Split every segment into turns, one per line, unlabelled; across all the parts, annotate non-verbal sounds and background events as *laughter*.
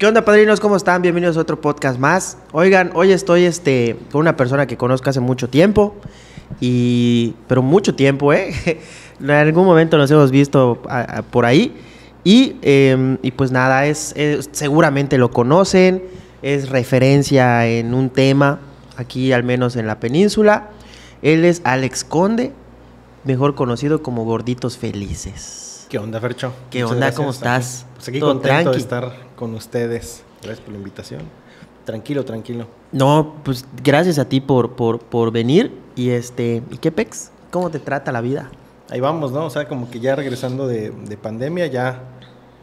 ¿Qué onda, padrinos? ¿Cómo están? Bienvenidos a otro podcast más. Oigan, hoy estoy este, con una persona que conozco hace mucho tiempo. Y, pero mucho tiempo, ¿eh? *laughs* en algún momento nos hemos visto por ahí. Y, em, y, pues nada, es, seguramente lo conocen. Es referencia en un tema, aquí al menos en la península. Él es Alex Conde, mejor conocido como Gorditos Felices.
¿Qué onda, Fercho?
¿Qué onda? ¿Cómo estás?
Pues aquí contento de estar con ustedes. Gracias por la invitación. Tranquilo, tranquilo.
No, pues gracias a ti por, por, por venir. Y este, ¿y qué pex? ¿Cómo te trata la vida?
Ahí vamos, ¿no? O sea, como que ya regresando de, pandemia, ya,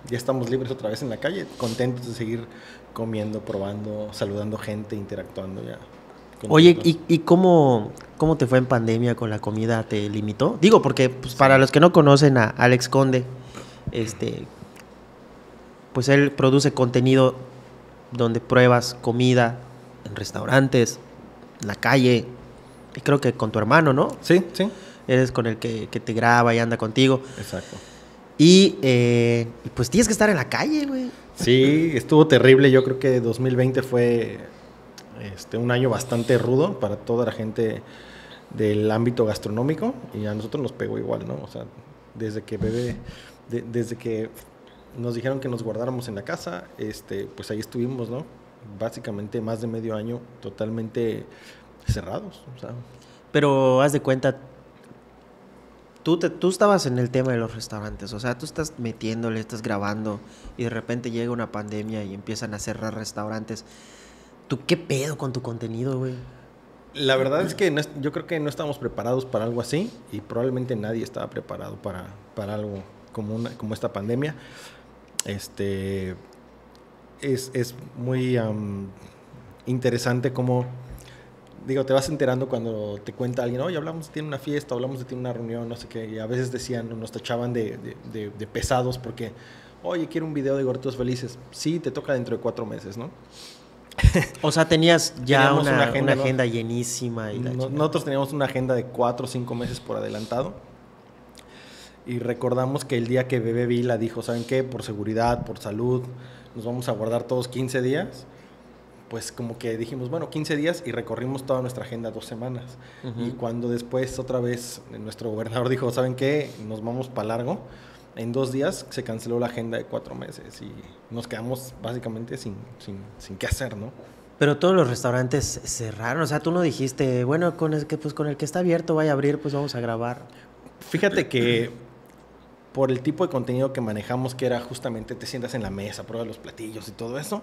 ya estamos libres otra vez en la calle, contentos de seguir comiendo, probando, saludando gente, interactuando ya.
Oye, ¿y, ¿y, cómo, cómo te fue en pandemia con la comida? ¿Te limitó? Digo, porque pues, para los que no conocen a Alex Conde, este, pues él produce contenido donde pruebas comida en restaurantes, en la calle, y creo que con tu hermano, ¿no?
Sí, sí.
Eres con el que, te graba y anda contigo.
Exacto.
Eh, y, pues tienes que estar en la calle, güey.
Sí, estuvo terrible. Yo creo que 2020 fue este, un año bastante rudo para toda la gente del ámbito gastronómico y a nosotros nos pegó igual, ¿no? O sea, desde que desde que nos dijeron que nos guardáramos en la casa, este, pues ahí estuvimos, ¿no? Básicamente más de medio año totalmente cerrados.
Pero haz de cuenta, tú, te, tú estabas en el tema de los restaurantes, o sea, tú estás metiéndole, estás grabando y de repente llega una pandemia y empiezan a cerrar restaurantes. ¿Tú qué pedo con tu contenido, güey?
La verdad es que yo creo que no estábamos preparados para algo así y probablemente nadie estaba preparado para, para algo como, una, como esta pandemia este, es, es muy interesante como, digo, te vas enterando cuando te cuenta alguien, oye, hablamos de ti en una fiesta, hablamos de ti en una reunión, no sé qué, y a veces decían, nos tachaban de, de, pesados porque, oye, quiero un video de gorditos felices. Sí, te toca dentro de cuatro meses, ¿no? *laughs*
o sea, tenías ya una, agenda, llenísima. Y
nosotros teníamos una agenda de cuatro o cinco meses por adelantado y recordamos que el día que Bebé Vila dijo, ¿saben qué? Por seguridad, por salud, nos vamos a guardar todos 15 días. Pues como que dijimos, bueno, 15 días y recorrimos toda nuestra agenda dos semanas. Y cuando después otra vez nuestro gobernador dijo, ¿saben qué? Nos vamos para largo. En dos días se canceló la agenda de cuatro meses y nos quedamos básicamente sin, sin, sin qué hacer, ¿no?
Pero todos los restaurantes cerraron, o sea, tú no dijiste, bueno, con el que, pues, con el que está abierto vaya a abrir, pues vamos a grabar.
Fíjate que por el tipo de contenido que manejamos, que era justamente te sientas en la mesa, pruebas los platillos y todo eso,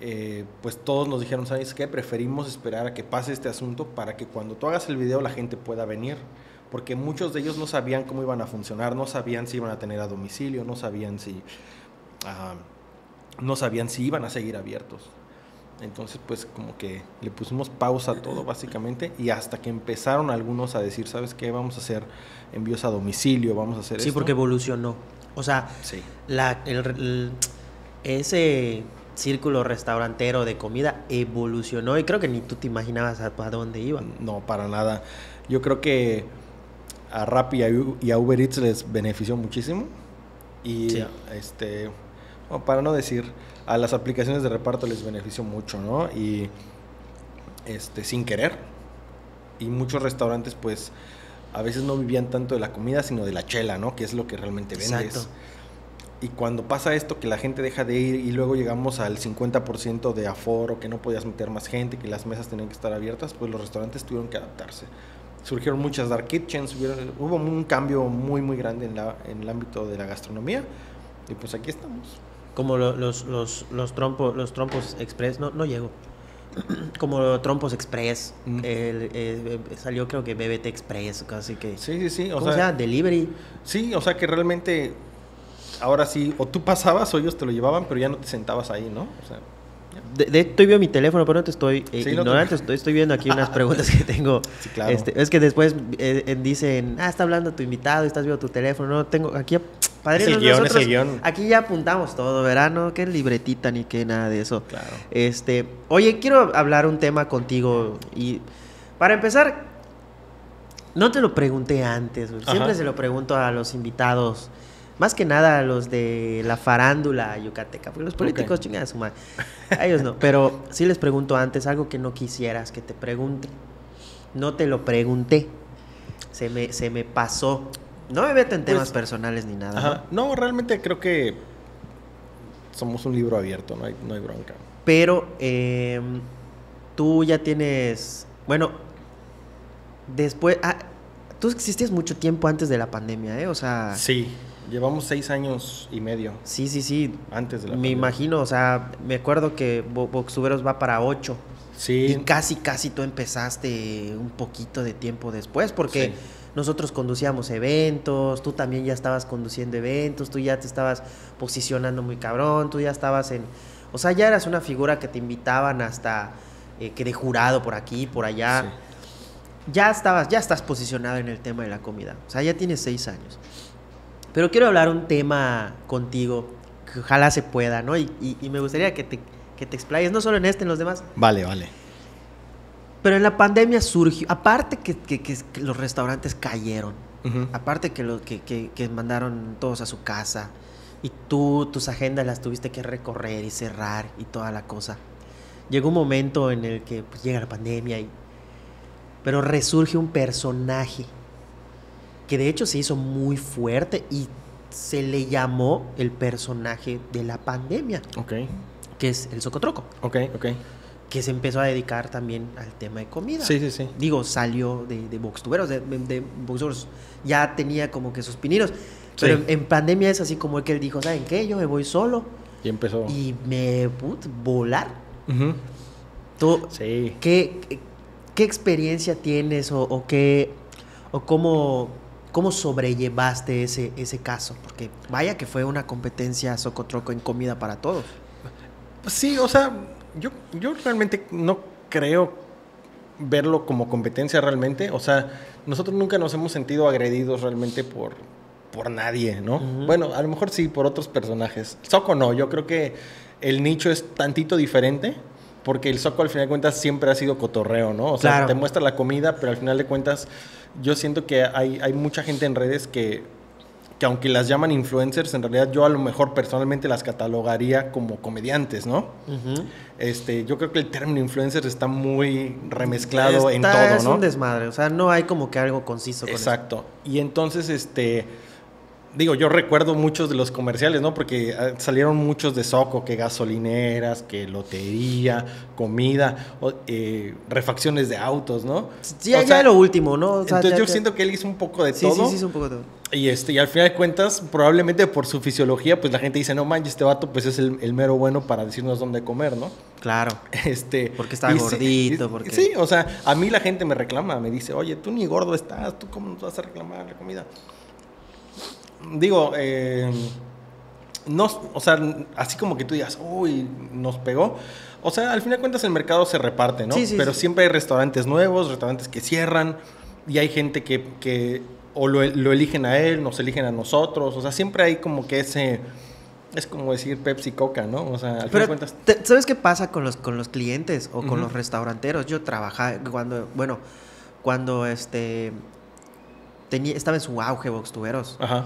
eh, pues todos nos dijeron, ¿sabes qué? Preferimos esperar a que pase este asunto para que cuando tú hagas el video la gente pueda venir. Porque muchos de ellos no sabían cómo iban a funcionar, no sabían si iban a tener a domicilio, no sabían si, ah, no sabían si iban a seguir abiertos. Entonces, pues como que le pusimos pausa a todo básicamente y hasta que empezaron algunos a decir, ¿sabes qué? Vamos a hacer envíos a domicilio, vamos a hacer
Sí, porque evolucionó. O sea, la, ese círculo restaurantero de comida evolucionó y creo que ni tú te imaginabas a, dónde iba.
No, para nada. Yo creo que a Rappi y a Uber Eats les benefició muchísimo y este, para no decir a las aplicaciones de reparto les benefició mucho, ¿no? Y este, sin querer. Y muchos restaurantes, pues, a veces no vivían tanto de la comida, sino de la chela, ¿no? Que es lo que realmente vendes. Exacto. Y cuando pasa esto, que la gente deja de ir y luego llegamos al 50% de aforo, que no podías meter más gente, que las mesas tenían que estar abiertas, pues los restaurantes tuvieron que adaptarse. Surgieron muchas dark kitchens, hubo un cambio muy, muy grande en, la, en el ámbito de la gastronomía. Y pues aquí estamos
como los, los, los, trompos, los trompos express, no, no llego. *clears throat* como trompos express, mm. el, salió creo que BBT Express, casi que.
Sí, sí, sí.
O sea, delivery.
Sí, o sea que realmente ahora sí, o tú pasabas o ellos te lo llevaban, pero ya no te sentabas ahí, ¿no? O sea,
de, estoy viendo mi teléfono, pero no te estoy eh, ignorando. Estoy, viendo aquí unas *laughs* preguntas que tengo.
Sí, claro.
Este, es que después eh, dicen, ah, está hablando tu invitado estás viendo tu teléfono. No, tengo aquí
Padre, es el guion, es el guion.
Aquí ya apuntamos todo, verano, qué libretita ni qué nada de eso.
Claro.
Este, oye, quiero hablar un tema contigo y para empezar, no te lo pregunté antes, siempre se lo pregunto a los invitados Más que nada los de la farándula yucateca, porque los políticos chingan a su madre. A ellos no. Pero sí les pregunto antes algo que no quisieras que te pregunte. No te lo pregunté. Se me, se me pasó. No me meto en temas
Pues,
personales ni nada.
Ajá.
¿no?
No, realmente creo que somos un libro abierto, no hay, no hay bronca.
Pero eh, tú ya tienes. Bueno, después. ah, tú existías mucho tiempo antes de la pandemia, ¿eh? O sea.
Sí, llevamos seis años y medio
Sí, sí, sí.
antes de la
Me
pandemia.
imagino, o sea, me acuerdo que Bo- Boxtuberos va para 8.
Sí,
Y casi, casi tú empezaste un poquito de tiempo después, porque
Sí.
nosotros conducíamos eventos, tú también ya estabas conduciendo eventos, tú ya te estabas posicionando muy cabrón, tú ya estabas en... O sea, ya eras una figura que te invitaban hasta eh, que de jurado por aquí, por allá.
sí.
Ya estabas, ya estás posicionado en el tema de la comida. O sea, ya tienes seis años. Pero quiero hablar un tema contigo que ojalá se pueda, ¿no? Y, y- y me gustaría que te, que te explayes, no solo en este, en los demás.
Vale, vale.
Pero en la pandemia surgió, aparte que, que- que- los restaurantes cayeron,
Ujú.
aparte que, lo, que, que- que mandaron todos a su casa y tú tus agendas las tuviste que recorrer y cerrar y toda la cosa. Llegó un momento en el que pues, llega la pandemia y... Pero resurge un personaje que de hecho se hizo muy fuerte y se le llamó el personaje de la pandemia,
Ok,
que es el Socotroco,
ok, ok.
que se empezó a dedicar también al tema de comida.
Sí, sí, sí.
Digo, salió de, de Boxtuberos, de, de, de Boxtuberos. Ya tenía como que sus pininos. Pero
Sí.
en, en pandemia es así como que él dijo, ¿saben qué? Yo me voy solo
Y empezó.
y me put, volar. Tú,
Sí.
¿qué, qué, qué experiencia tienes o, o qué o cómo, cómo sobrellevaste ese, ese caso? Porque vaya que fue una competencia socotroco en comida para todos.
Sí, o sea, yo, yo realmente no creo verlo como competencia realmente. O sea, nosotros nunca nos hemos sentido agredidos realmente por, por nadie, ¿no? Bueno, a lo mejor sí, por otros personajes. Soco no, yo creo que el nicho es tantito diferente. Porque el Soco al final de cuentas siempre ha sido cotorreo, ¿no? O sea,
Claro.
te muestra la comida, pero al final de cuentas yo siento que hay, hay mucha gente en redes que, que aunque las llaman influencers, en realidad yo a lo mejor personalmente las catalogaría como comediantes, ¿no? Este, yo creo que el término influencer está muy remezclado en todo,
Es
¿no?
un desmadre, o sea, no hay como que algo conciso con eso.
Exacto. Y entonces, este, digo, yo recuerdo muchos de los comerciales, ¿no? Porque ah, salieron muchos de Soco, que gasolineras, que lotería, comida, eh, refacciones de autos, ¿no?
Sí, ya,
O
ya
sea,
lo último, ¿no? O sea,
entonces
ya-
yo
ya-
siento que él hizo un poco de
Sí,
todo.
sí, sí, es un poco de todo.
Y, este, y al final de cuentas, probablemente por su fisiología, pues la gente dice, no manches, este vato pues es el, el mero bueno para decirnos dónde comer, ¿no?
Claro. *laughs*
Este,
Porque está
sí,
gordito,
y-
porque-
Sí, o sea, a mí la gente me reclama, me dice, oye, tú ni gordo estás, ¿tú cómo nos vas a reclamar la comida? Digo, eh, no, o sea, así como que tú digas, uy, nos pegó. O sea, al final de cuentas el mercado se reparte, ¿no?
Sí, sí,
Pero
sí.
siempre hay restaurantes nuevos, restaurantes que cierran, y hay gente que, que o lo, lo eligen a él, nos eligen a nosotros. O sea, siempre hay como que ese... Es como decir Pepsi Coca, ¿no? O sea, al final de
Pero,
cuentas...
te- ¿sabes qué pasa con los, con los clientes o con los restauranteros? Yo trabajaba cuando, bueno, cuando este tenía, estaba en su auge Boxtuberos.
Ajá.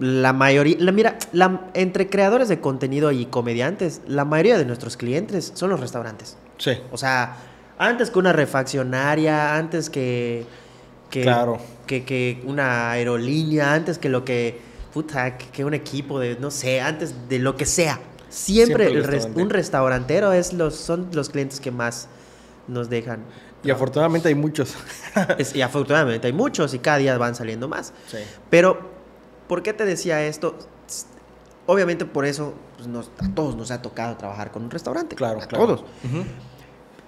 La mayoría, la, mira, la, entre creadores de contenido y comediantes, la mayoría de nuestros clientes son los restaurantes.
Sí.
O sea, antes que una refaccionaria, antes que, que,
Claro.
que, que una aerolínea, antes que lo que, puta, que, un equipo de, no sé, antes de lo que sea. Siempre,
el restaurante.
un restaurantero es los, son los clientes que más nos dejan.
Y afortunadamente hay muchos.
Y afortunadamente hay muchos y cada día van saliendo más.
Sí.
Pero, ¿por qué te decía esto? Obviamente por eso pues, nos- a todos nos ha tocado trabajar con un restaurante.
Claro,
a
claro.
todos.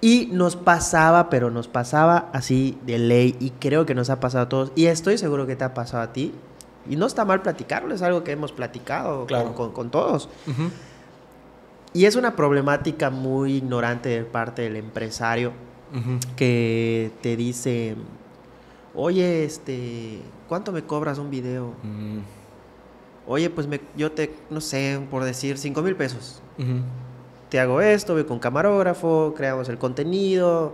Y nos pasaba, pero nos pasaba así de ley y creo que nos ha pasado a todos. Y estoy seguro que te ha pasado a ti. Y no está mal platicarlo, es algo que hemos platicado
Claro.
con, con- con todos. Y es una problemática muy ignorante de parte del empresario que te dice, oye, este, ¿cuánto me cobras un video?
Mm.
Oye, pues me- yo te, no sé, por decir, 5 mil pesos. Te hago esto, voy con camarógrafo, creamos el contenido,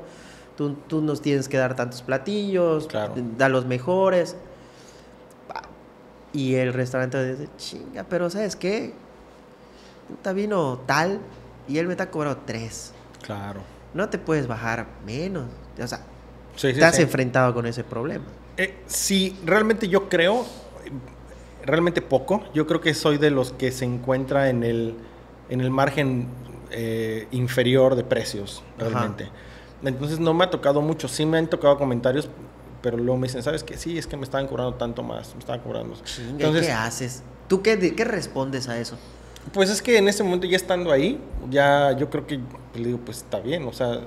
tú, tú nos tienes que dar tantos platillos,
Claro.
da los mejores. Y el restaurante dice, chinga, pero ¿sabes qué? Puta vino tal y él me está cobrando tres.
Claro.
No te puedes bajar menos. O sea, has enfrentado con ese problema.
Eh, sí, realmente yo creo, realmente poco. Yo creo que soy de los que se encuentra en el, en el margen eh, inferior de precios, realmente. Entonces no me ha tocado mucho. Sí me han tocado comentarios, pero luego me dicen, ¿sabes qué? Sí, es que me estaban cobrando tanto más, me estaban cobrando.
Entonces, ¿Qué haces? ¿Tú qué, qué respondes a eso?
Pues es que en ese momento ya estando ahí, ya yo creo que pues, le digo, pues está bien, o sea,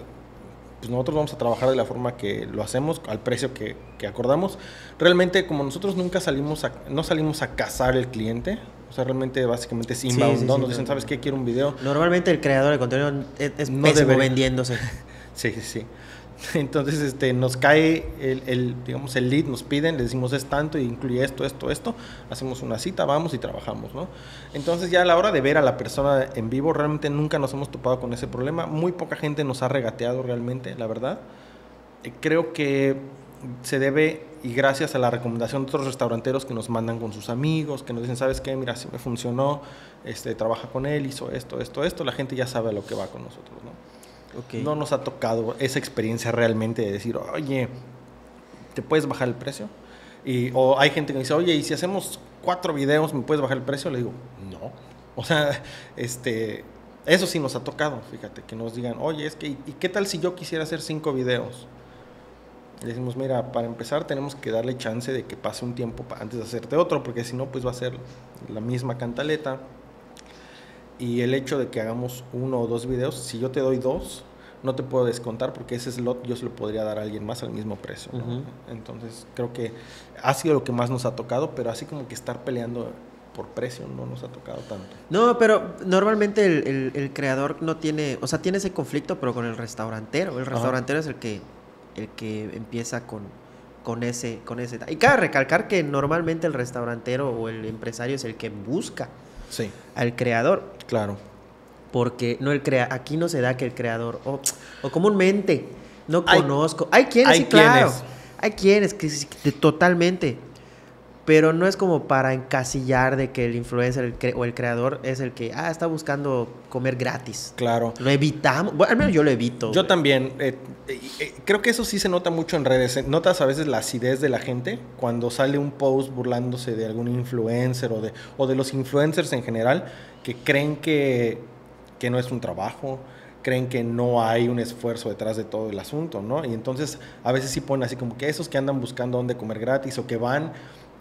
pues nosotros vamos a trabajar de la forma que lo hacemos, al precio que, que acordamos. Realmente, como nosotros nunca salimos a, no salimos a cazar el cliente, o sea, realmente básicamente es inbound, ¿no? Nos dicen, ¿sabes qué? Quiero un video.
Normalmente el creador de contenido es, es no pésimo vendiéndose. *laughs*
sí, sí, sí. *laughs* Entonces, este, nos cae el, digamos, el lead, nos piden, le decimos es tanto y incluye esto, esto, esto, hacemos una cita, vamos y trabajamos, ¿no? Entonces ya a la hora de ver a la persona en vivo, realmente nunca nos hemos topado con ese problema. Muy poca gente nos ha regateado realmente, la verdad. Eh, creo que se debe, y gracias a la recomendación de otros restauranteros que nos mandan con sus amigos, que nos dicen, ¿sabes qué? Mira, si me funcionó, este, trabaja con él, hizo esto, esto, esto, la gente ya sabe a lo que va con nosotros, ¿no? No nos ha tocado esa experiencia realmente de decir, oye, ¿te puedes bajar el precio? Y, o hay gente que dice, oye, ¿y si hacemos cuatro videos, me puedes bajar el precio? Le digo, no. *laughs* O sea, este, eso sí nos ha tocado, fíjate, que nos digan, oye, es que, ¿y qué tal si yo quisiera hacer cinco videos? Le decimos, mira, para empezar tenemos que darle chance de que pase un tiempo antes de hacerte otro, porque si no, pues va a ser la misma cantaleta y el hecho de que hagamos uno o dos videos, si yo te doy dos, no te puedo descontar porque ese slot yo se lo podría dar a alguien más al mismo precio. Entonces creo que ha sido lo que más nos ha tocado, pero así como que estar peleando por precio no nos ha tocado tanto.
No, pero normalmente el, creador no tiene, o sea, tiene ese conflicto, pero con el restaurantero. El restaurantero es el que, el que empieza con, con ese, con ese. Y cabe recalcar que normalmente el restaurantero o el empresario es el que busca
sí.
al creador.
Claro.
Porque no el crea aquí no se da que el creador, o, comúnmente, no conozco. Hay quienes, sí, claro. Hay quienes que, totalmente pero no es como para encasillar de que el influencer o el creador es el que ah, está buscando comer gratis.
Claro.
Lo evitamos. Bueno, al menos yo lo evito.
Yo también. Eh, eh, eh, creo que eso sí se nota mucho en redes. Notas a veces la acidez de la gente cuando sale un post burlándose de algún influencer o de, o de los influencers en general que creen que, que no es un trabajo creen que no hay un esfuerzo detrás de todo el asunto, ¿no? Y entonces a veces sí ponen así como que esos que andan buscando dónde comer gratis o que van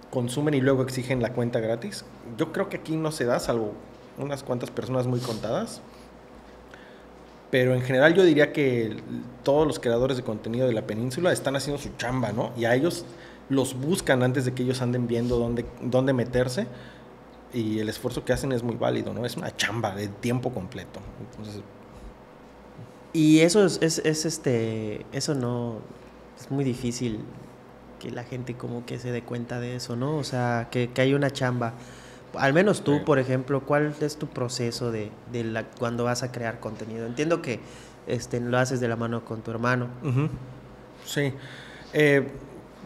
consumen y luego exigen la cuenta gratis. Yo creo que aquí no se da, salvo unas cuantas personas muy contadas. Pero en general yo diría que todos los creadores de contenido de la península están haciendo su chamba, ¿no? Y a ellos los buscan antes de que ellos anden viendo dónde, dónde meterse. Y el esfuerzo que hacen es muy válido, ¿no? Es una chamba de tiempo completo.
Y eso es, es, es este, eso no, es muy difícil que la gente como que se dé cuenta de eso, ¿no? O sea, que, que hay una chamba. Al menos tú, por ejemplo, ¿cuál es tu proceso de, de la, cuando vas a crear contenido? Entiendo que este, lo haces de la mano con tu hermano.
Sí. Eh,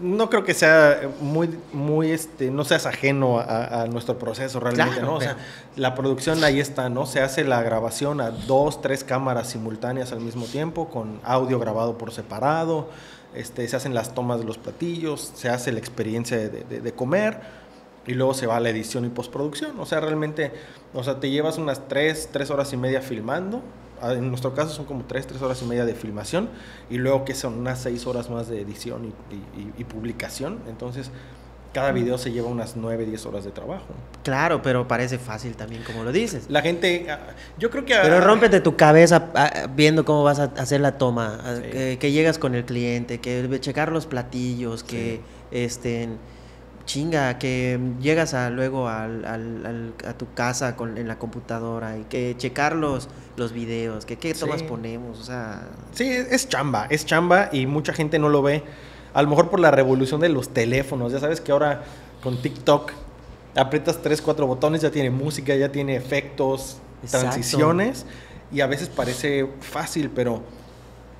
no creo que sea muy, muy, este, no seas ajeno a, nuestro proceso realmente, ¿no? O sea, la producción ahí está, ¿no? Se hace la grabación a dos, tres cámaras simultáneas al mismo tiempo, con audio grabado por separado, este, se hacen las tomas de los platillos, se hace la experiencia de, comer y luego se va a la edición y postproducción. O sea, realmente, o sea, te llevas unas 3, 3 horas y media filmando. Ah, en nuestro caso son como 3, 3 horas y media de filmación y luego que son unas 6 horas más de edición y publicación. Entonces, cada video se lleva unas 9, 10 horas de trabajo.
Claro, pero parece fácil también, como lo dices.
La gente, ah, yo creo que...
Pero rómpete tu cabeza ah, viendo cómo vas a hacer la toma, ah, que, llegas con el cliente, que checar los platillos, que estén... Chinga, que llegas a, luego al, al, a tu casa con, en la computadora y que checar los, los videos, que qué tomas ponemos, o sea...
Sí, es chamba, es chamba y mucha gente no lo ve a lo mejor por la revolución de los teléfonos. Ya sabes que ahora con TikTok aprietas tres, cuatro botones, ya tiene música, ya tiene efectos, transiciones. Y a veces parece fácil, pero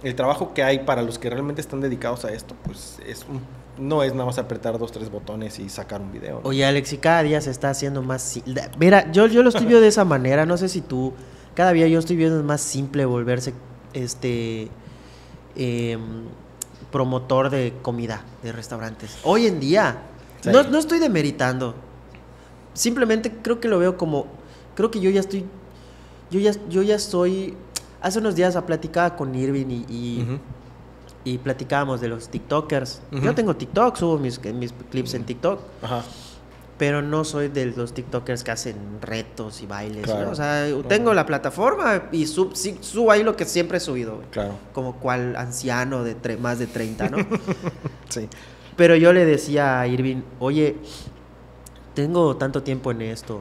el trabajo que hay para los que realmente están dedicados a esto, pues es no es nada más apretar dos, tres botones y sacar un video. ¿no?
Oye, Alex, y cada día se está haciendo más... Mira, yo, yo lo estoy viendo de esa manera, no sé si tú... Cada día yo estoy viendo más simple volverse este em, promotor de comida, de restaurantes. Hoy en día,
Sí.
no, no estoy demeritando. Simplemente creo que lo veo como... Creo que yo ya estoy... Yo ya, yo ya estoy... Hace unos días platicaba con Irving y, y, platicábamos de los TikTokers. Yo tengo TikTok, subo mis, mis clips en TikTok.
Ajá.
Pero no soy de los TikTokers que hacen retos y bailes.
Claro.
¿no? O sea, tengo la plataforma y sub, sí, subo ahí lo que siempre he subido. güey.
Claro.
Como cual anciano de tre- más de 30, ¿no? *laughs*
Sí.
Pero yo le decía a Irving, oye, tengo tanto tiempo en esto.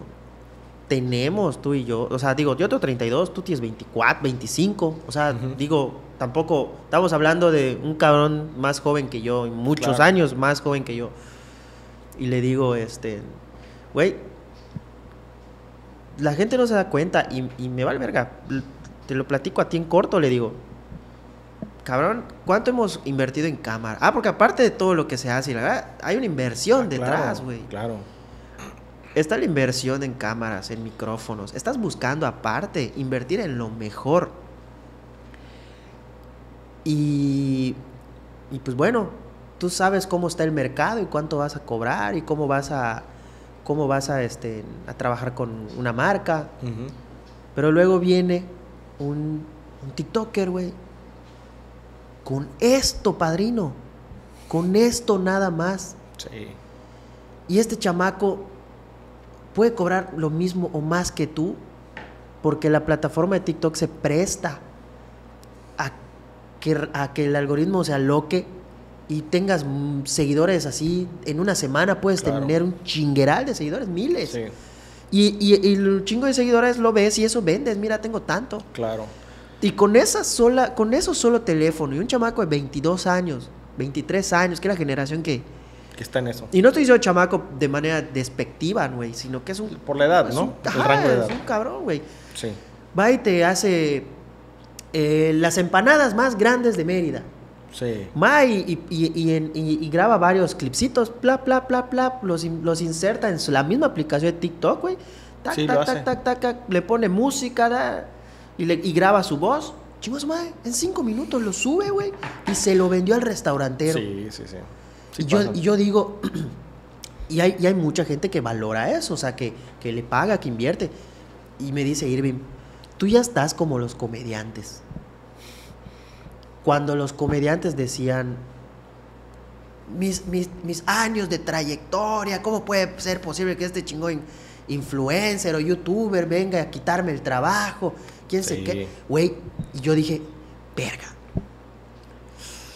Tenemos tú y yo, o sea, digo, yo tengo 32, tú tienes 24, 25. O sea, digo, tampoco, estamos hablando de un cabrón más joven que yo, muchos
Claro.
años más joven que yo. Y le digo, este, güey, la gente no se da cuenta y, y me vale verga. Te lo platico a ti en corto, le digo. Cabrón, ¿cuánto hemos invertido en cámara? Ah, porque aparte de todo lo que se hace, y la verdad, hay una inversión
Ah,
detrás,
claro,
güey.
Claro.
Está la inversión en cámaras, en micrófonos. Estás buscando aparte invertir en lo mejor. Y, y pues bueno, tú sabes cómo está el mercado y cuánto vas a cobrar y cómo vas a cómo vas a este a trabajar con una marca. Pero luego viene un, un TikToker, güey. Con esto, padrino. Con esto nada más.
Sí.
Y este chamaco puede cobrar lo mismo o más que tú, porque la plataforma de TikTok se presta a que, a que el algoritmo se aloque y tengas seguidores así. En una semana puedes
Claro.
tener un chingueral de seguidores, miles.
Sí.
Y, y, y el chingo de seguidores lo ves y eso vendes. Mira, tengo tanto.
Claro.
Y con esa sola, con eso solo teléfono y un chamaco de 22 años, 23 años, que es la generación que,
Que está en eso.
y no estoy diciendo chamaco de manera despectiva, güey, sino que es un...
Por la edad,
es
¿no?
un-
El
ajá,
rango de
es
edad.
un cabrón, güey.
Sí.
Va y te hace eh, las empanadas más grandes de Mérida.
Sí.
Va y, y- y- y en- y- y graba varios clipsitos, bla, bla, bla, bla, los, los inserta en la misma aplicación de TikTok, güey. Tac,
Sí,
tac, tac, tac, tac, tac, le pone música da, y, le, y graba su voz. Chingos, madre, en cinco minutos lo sube, güey. Y se lo vendió al restaurantero.
Sí, sí, sí. Sí
y, yo, y yo digo, *clears throat* y hay, y hay mucha gente que valora eso, o sea, que, que le paga, que invierte. Y me dice Irving, tú ya estás como los comediantes. Cuando los comediantes decían, mis, mis, mis años de trayectoria, ¿cómo puede ser posible que este chingón influencer o youtuber venga a quitarme el trabajo? ¿Quién sé
Sí.
qué? Güey, y yo dije, verga.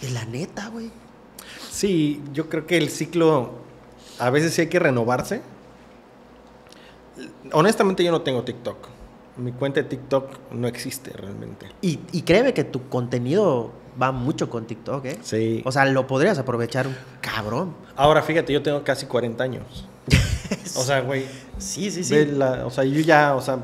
Es la neta, güey.
Sí, yo creo que el ciclo a veces sí hay que renovarse. Honestamente yo no tengo TikTok. Mi cuenta de TikTok no existe realmente.
Y, y créeme que tu contenido va mucho con TikTok, ¿eh?
Sí.
O sea, lo podrías aprovechar un cabrón.
Ahora fíjate, yo tengo casi 40 años. *laughs* O sea, güey.
sí, sí, sí.
la- o sea, yo ya, o sea,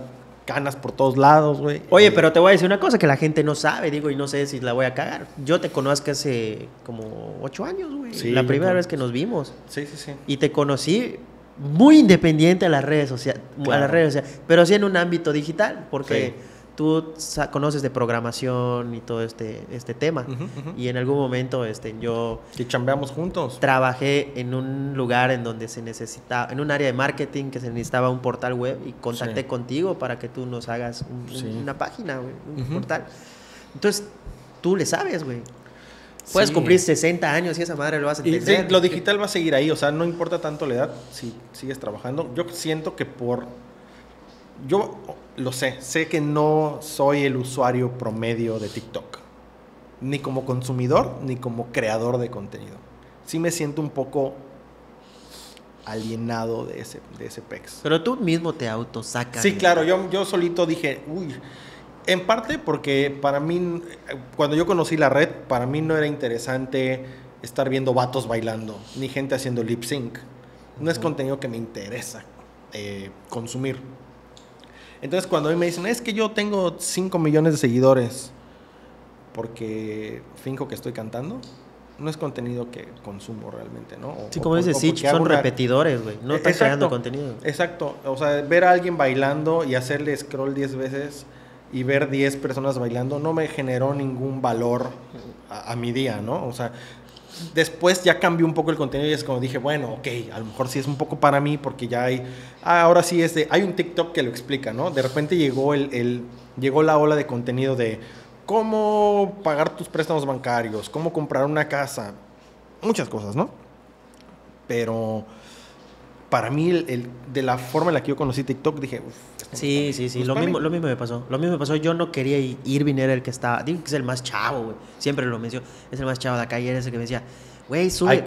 canas por todos lados, güey.
Oye,
Eh,
pero te voy a decir una cosa que la gente no sabe, digo, y no sé si la voy a cagar. Yo te conozco hace como ocho años, güey.
Sí,
la primera
creo.
vez que nos vimos.
Sí, sí, sí.
Y te conocí muy independiente a las redes sociales, a las redes sociales, pero sí en un ámbito digital, porque
Sí.
tú conoces de programación y todo este, este tema. Y en algún momento este, yo
Que chambeamos juntos.
trabajé en un lugar en donde se necesitaba, en un área de marketing que se necesitaba un portal web y contacté
Sí.
contigo para que tú nos hagas un- una página, un portal. Entonces, tú le sabes, güey. Puedes
Sí.
cumplir 60 años y esa madre lo vas a
Y
entender.
sí, lo digital va a seguir ahí, o sea, no importa tanto la edad si sigues trabajando. Yo siento que por... Yo lo sé, sé que no soy el usuario promedio de TikTok, ni como consumidor, ni como creador de contenido. Sí me siento un poco alienado de ese, de ese pex.
Pero tú mismo te autosacas.
Sí, claro, yo, yo solito dije, uy, en parte porque para mí, cuando yo conocí la red, para mí no era interesante estar viendo vatos bailando, ni gente haciendo lip sync. No es contenido que me interesa eh, consumir. Entonces cuando a mí me dicen, es que yo tengo 5 millones de seguidores porque finjo que estoy cantando, no es contenido que consumo realmente, ¿no?
sí, como dices, sí, son repetidores, güey. No están creando contenido.
Exacto. O sea, ver a alguien bailando y hacerle scroll 10 veces y ver 10 personas bailando no me generó ningún valor a, mi día, ¿no? O sea, después ya cambió un poco el contenido y es como dije, bueno, ok, a lo mejor sí es un poco para mí porque ya hay, ah, ahora sí es de, hay un TikTok que lo explica, ¿no? De repente llegó el, el, llegó la ola de contenido de cómo pagar tus préstamos bancarios, cómo comprar una casa, muchas cosas, ¿no? Pero para mí, el, de la forma en la que yo conocí TikTok, dije, uff.
Sí, sí, sí, lo mismo, lo mismo me pasó. Lo mismo me pasó. Yo no quería ir, Irving era el que estaba, digo que es el más chavo, güey. Siempre lo menciono. Es el más chavo de acá y era ese que me decía, güey, sube,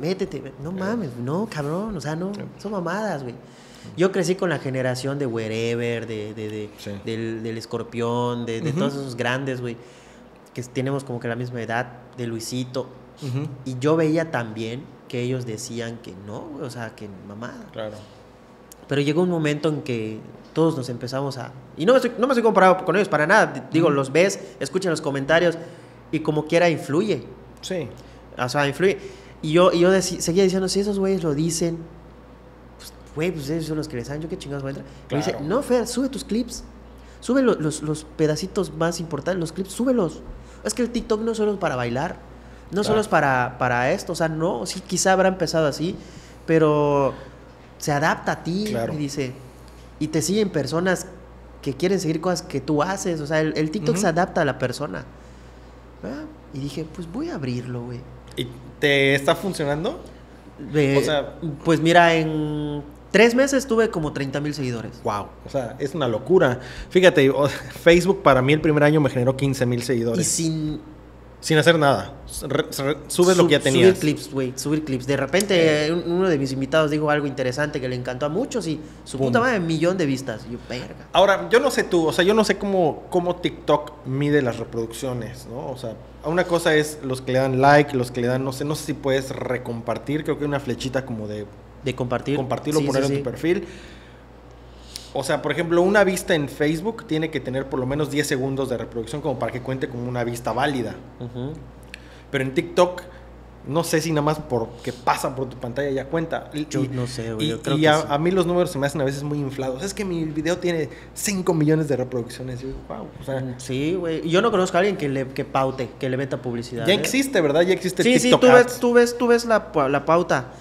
métete. No mames, no, cabrón, o sea, no, son mamadas, güey. Yo crecí con la generación de Wherever, de, de, del, del, Escorpión, de, todos esos grandes, güey, que tenemos como que la misma edad, de Luisito. Y yo veía también que ellos decían que no, o sea, que mamada.
Claro.
Pero llegó un momento en que todos nos empezamos a... Y no me estoy, no me estoy comparado con ellos para nada. Digo, los ves, escuchan los comentarios y como quiera influye.
Sí.
O sea, influye. Y yo, y yo seguía diciendo, si esos güeyes lo dicen, pues, güey, pues ellos son los que les saben, yo qué chingados voy a entrar. Claro. dice, no, Fer, sube tus clips. Sube los, los, pedacitos más importantes, los clips, súbelos. Es que el TikTok no solo es para bailar. No solo es para, para esto, o sea, no, sí, quizá habrá empezado así, pero se adapta a ti y dice, y te siguen personas que quieren seguir cosas que tú haces, o sea, el, TikTok se adapta a la persona. Ah, y dije, pues voy a abrirlo, güey.
¿Y te está funcionando?
o sea, pues mira, en tres meses tuve como 30 mil seguidores.
Wow, o sea, es una locura. Fíjate, *laughs* Facebook para mí el primer año me generó 15 mil seguidores.
Y sin
sin hacer nada. subes lo que ya tenías.
Subir clips, güey. Subir clips. De repente, uno de mis invitados dijo algo interesante que le encantó a muchos y su puta madre, millón de vistas. Yo, verga.
Ahora, yo no sé tú, o sea, yo no sé cómo, cómo TikTok mide las reproducciones, ¿no? O sea, una cosa es los que le dan like, los que le dan, no sé, no sé si puedes recompartir. Creo que hay una flechita como de.
De compartir.
Compartirlo, ponerlo en tu perfil. O sea, por ejemplo, una vista en Facebook tiene que tener por lo menos 10 segundos de reproducción como para que cuente como una vista válida. Pero en TikTok, no sé si nada más porque pasa por tu pantalla ya cuenta.
Yo no sé,
güey. Y, a, mí los números se me hacen a veces muy inflados. Es que mi video tiene 5 millones de reproducciones. wow,
mm, sí, güey. Yo no conozco a alguien que le que paute, que le meta publicidad.
Ya ¿eh? existe, ¿verdad? Ya existe
sí, TikTok. Sí, tú ves, tú ves, tú ves la, la pauta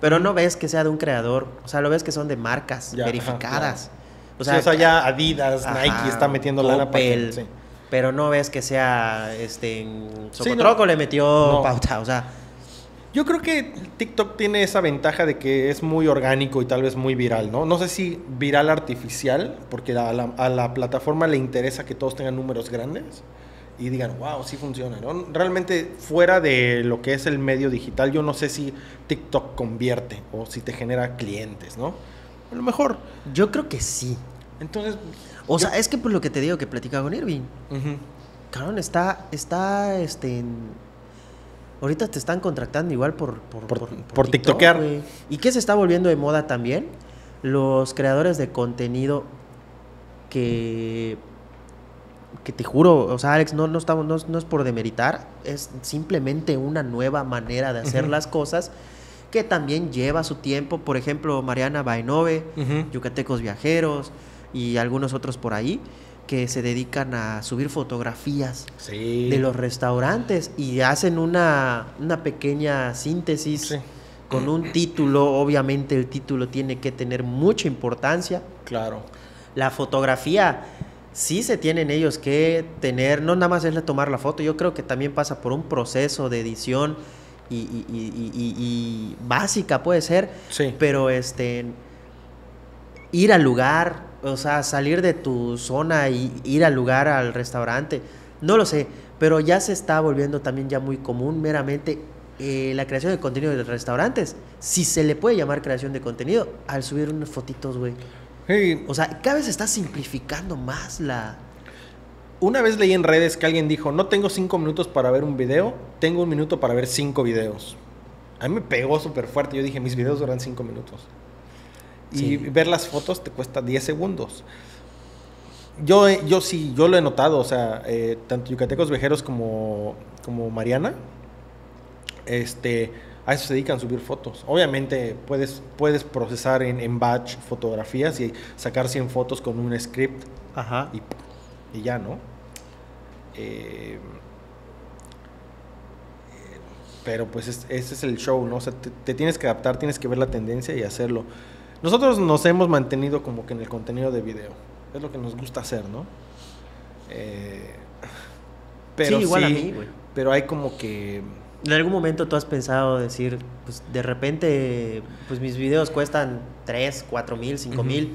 pero no ves que sea de un creador, o sea, lo ves que son de marcas verificadas.
O sea, ya Adidas, Nike está metiendo la
para sí. Pero no ves que sea este Socotroco le metió pauta, o sea,
yo creo que TikTok tiene esa ventaja de que es muy orgánico y tal vez muy viral, ¿no? No sé si viral artificial, porque a la, a la plataforma le interesa que todos tengan números grandes y digan, wow, sí funciona, ¿no? Realmente fuera de lo que es el medio digital, yo no sé si TikTok convierte o si te genera clientes, ¿no? A lo mejor.
Yo creo que sí.
Entonces...
O sea, es que por lo que te digo que platicaba con Irving. Cabrón, está, está, este... Ahorita te están contratando igual por... Por,
por, por, TikTokear.
¿Y qué se está volviendo de moda también? Los creadores de contenido que que te juro, o sea, Alex, no, no, estamos, no, es por demeritar, es simplemente una nueva manera de hacer las cosas que también lleva su tiempo. Por ejemplo, Mariana Bainove, Yucatecos Viajeros y algunos otros por ahí que se dedican a subir fotografías de los restaurantes y hacen una, una pequeña síntesis con un título. Obviamente el título tiene que tener mucha importancia.
Claro.
La fotografía sí se tienen ellos que tener, no nada más es tomar la foto, yo creo que también pasa por un proceso de edición y, básica puede ser,
sí.
pero este, ir al lugar, o sea, salir de tu zona y ir al lugar, al restaurante, no lo sé, pero ya se está volviendo también ya muy común meramente eh, la creación de contenido de restaurantes, si se le puede llamar creación de contenido, al subir unas fotitos, güey. O sea, cada vez está simplificando más la...
Una vez leí en redes que alguien dijo, no tengo cinco minutos para ver un video, tengo un minuto para ver cinco videos. A mí me pegó súper fuerte. Yo dije, mis videos duran cinco minutos. Y ver las fotos te cuesta 10 segundos. Yo, yo sí, yo lo he notado. O sea, eh, tanto Yucatecos Vejeros como, como Mariana este, a eso se dedican a subir fotos. Obviamente puedes, puedes procesar en, en batch fotografías y sacar 100 fotos con un script
Ajá.
y, y ya, ¿no? Eh, pero pues es- ese es el show, ¿no? O sea, te, te tienes que adaptar, tienes que ver la tendencia y hacerlo. Nosotros nos hemos mantenido como que en el contenido de video. Es lo que nos gusta hacer, ¿no? Eh, pero
sí, igual a mí, güey.
Pero hay como que...
¿En algún momento tú has pensado decir, pues de repente, pues mis videos cuestan 3, 4 mil, 5
Ujú.
mil?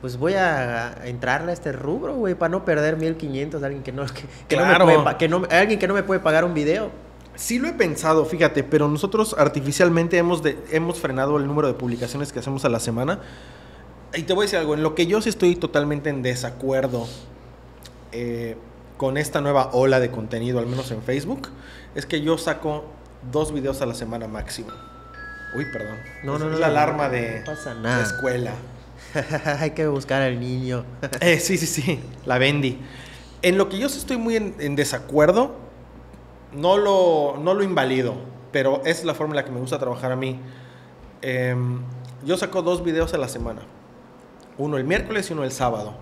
Pues voy a entrarle a este rubro, güey, para no perder 1500 a alguien que no, que, que no me
Claro.
puede que no, alguien que no me puede pagar un video.
Sí lo he pensado, fíjate, pero nosotros artificialmente hemos, de- hemos frenado el número de publicaciones que hacemos a la semana. Y te voy a decir algo, en lo que yo sí estoy totalmente en desacuerdo eh, con esta nueva ola de contenido, al menos en Facebook, es que yo saco dos videos a la semana máximo. Uy, perdón.
No,
es,
no,
es
no,
la
no,
alarma
no
de,
pasa
de
nada.
escuela. *laughs*
Hay que buscar al niño. *laughs*
Eh, sí, sí, sí, la vendí. En lo que yo estoy muy en, en desacuerdo, no lo, no lo invalido, pero es la forma en la que me gusta trabajar a mí. Em, yo saco dos videos a la semana, uno el miércoles y uno el sábado,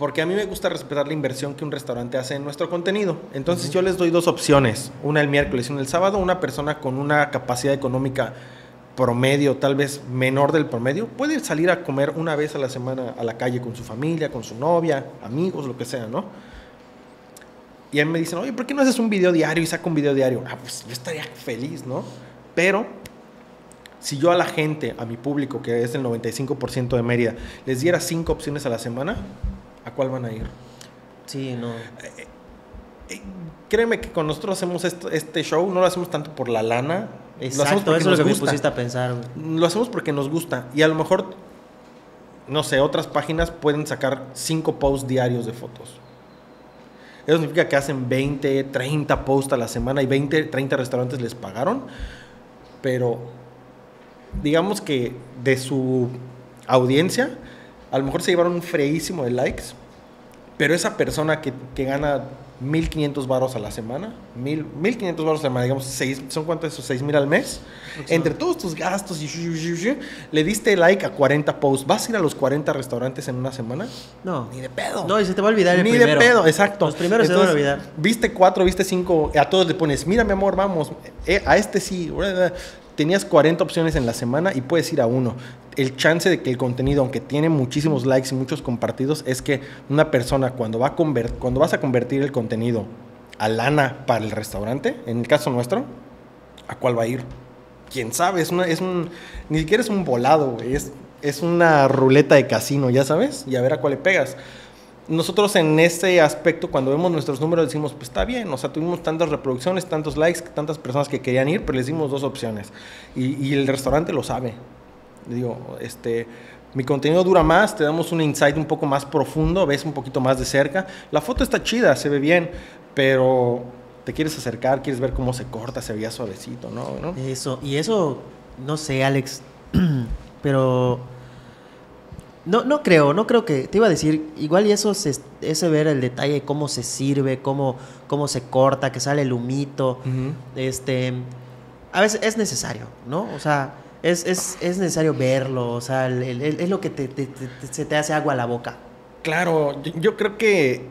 porque a mí me gusta respetar la inversión que un restaurante hace en nuestro contenido. Entonces yo les doy dos opciones, una el miércoles y una el sábado, una persona con una capacidad económica promedio, tal vez menor del promedio, puede salir a comer una vez a la semana a la calle con su familia, con su novia, amigos, lo que sea, ¿no? Y a mí me dicen, oye, ¿por qué no haces un video diario y saca un video diario? Ah, pues yo estaría feliz, ¿no? Pero si yo a la gente, a mi público, que es el 95% de Mérida, les diera cinco opciones a la semana, ¿a cuál van a ir?
Sí, no.
Eh, Créeme que con nosotros hacemos esto- este show, no lo hacemos tanto por la lana. lo hacemos
Exacto,
porque
eso es lo que me
gusta.
pusiste a pensar, güey.
Lo hacemos porque nos gusta. Y a lo mejor, no sé, otras páginas pueden sacar cinco posts diarios de fotos. Eso significa que hacen 20, 30 posts a la semana y 20, 30 restaurantes les pagaron. Pero digamos que de su audiencia, a lo mejor se llevaron un freísimo de likes. Pero esa persona que, que gana 1500 baros a la semana, mil- 1500 baros a la semana, digamos, seis, ¿son cuántos esos? 6000 al mes. Entre todos tus gastos y shu, shu, shu, le diste like a 40 posts. ¿Vas a ir a los 40 restaurantes en una semana?
No.
Ni de pedo.
No, y se te va a olvidar el
Ni
primero.
de pedo, exacto.
Los primeros se te van a olvidar.
Viste cuatro, viste cinco, a todos le pones, mira mi amor, vamos, eh, a este sí. Tenías 40 opciones en la semana y puedes ir a uno. El chance de que el contenido, aunque tiene muchísimos likes y muchos compartidos, es que una persona cuando, va cuando vas a convertir el contenido a lana para el restaurante, en el caso nuestro, ¿a cuál va a ir? quién sabe, es, un, ni siquiera es un volado, es, es una ruleta de casino, ya sabes, y a ver a cuál le pegas. Nosotros en ese aspecto, cuando vemos nuestros números, decimos, pues está bien, o sea, tuvimos tantas reproducciones, tantos likes, tantas personas que querían ir, pero les dimos dos opciones. Y el restaurante lo sabe. Digo, este, mi contenido dura más, te damos un insight un poco más profundo, ves un poquito más de cerca. La foto está chida, se ve bien, pero te quieres acercar, quieres ver cómo se corta, se veía suavecito, ¿no? ¿No?
Eso, y eso, no sé, Alex, *clears throat* pero no, no creo, no creo que, te iba a decir, igual y eso, se, ese ver el detalle, cómo se sirve, cómo, cómo se corta, que sale el humito, este, a veces es necesario, ¿no? O sea, es, es, es necesario verlo, o sea, el- el- el- es lo que te, te- te- te- se te hace agua a la boca.
Claro, yo, yo creo que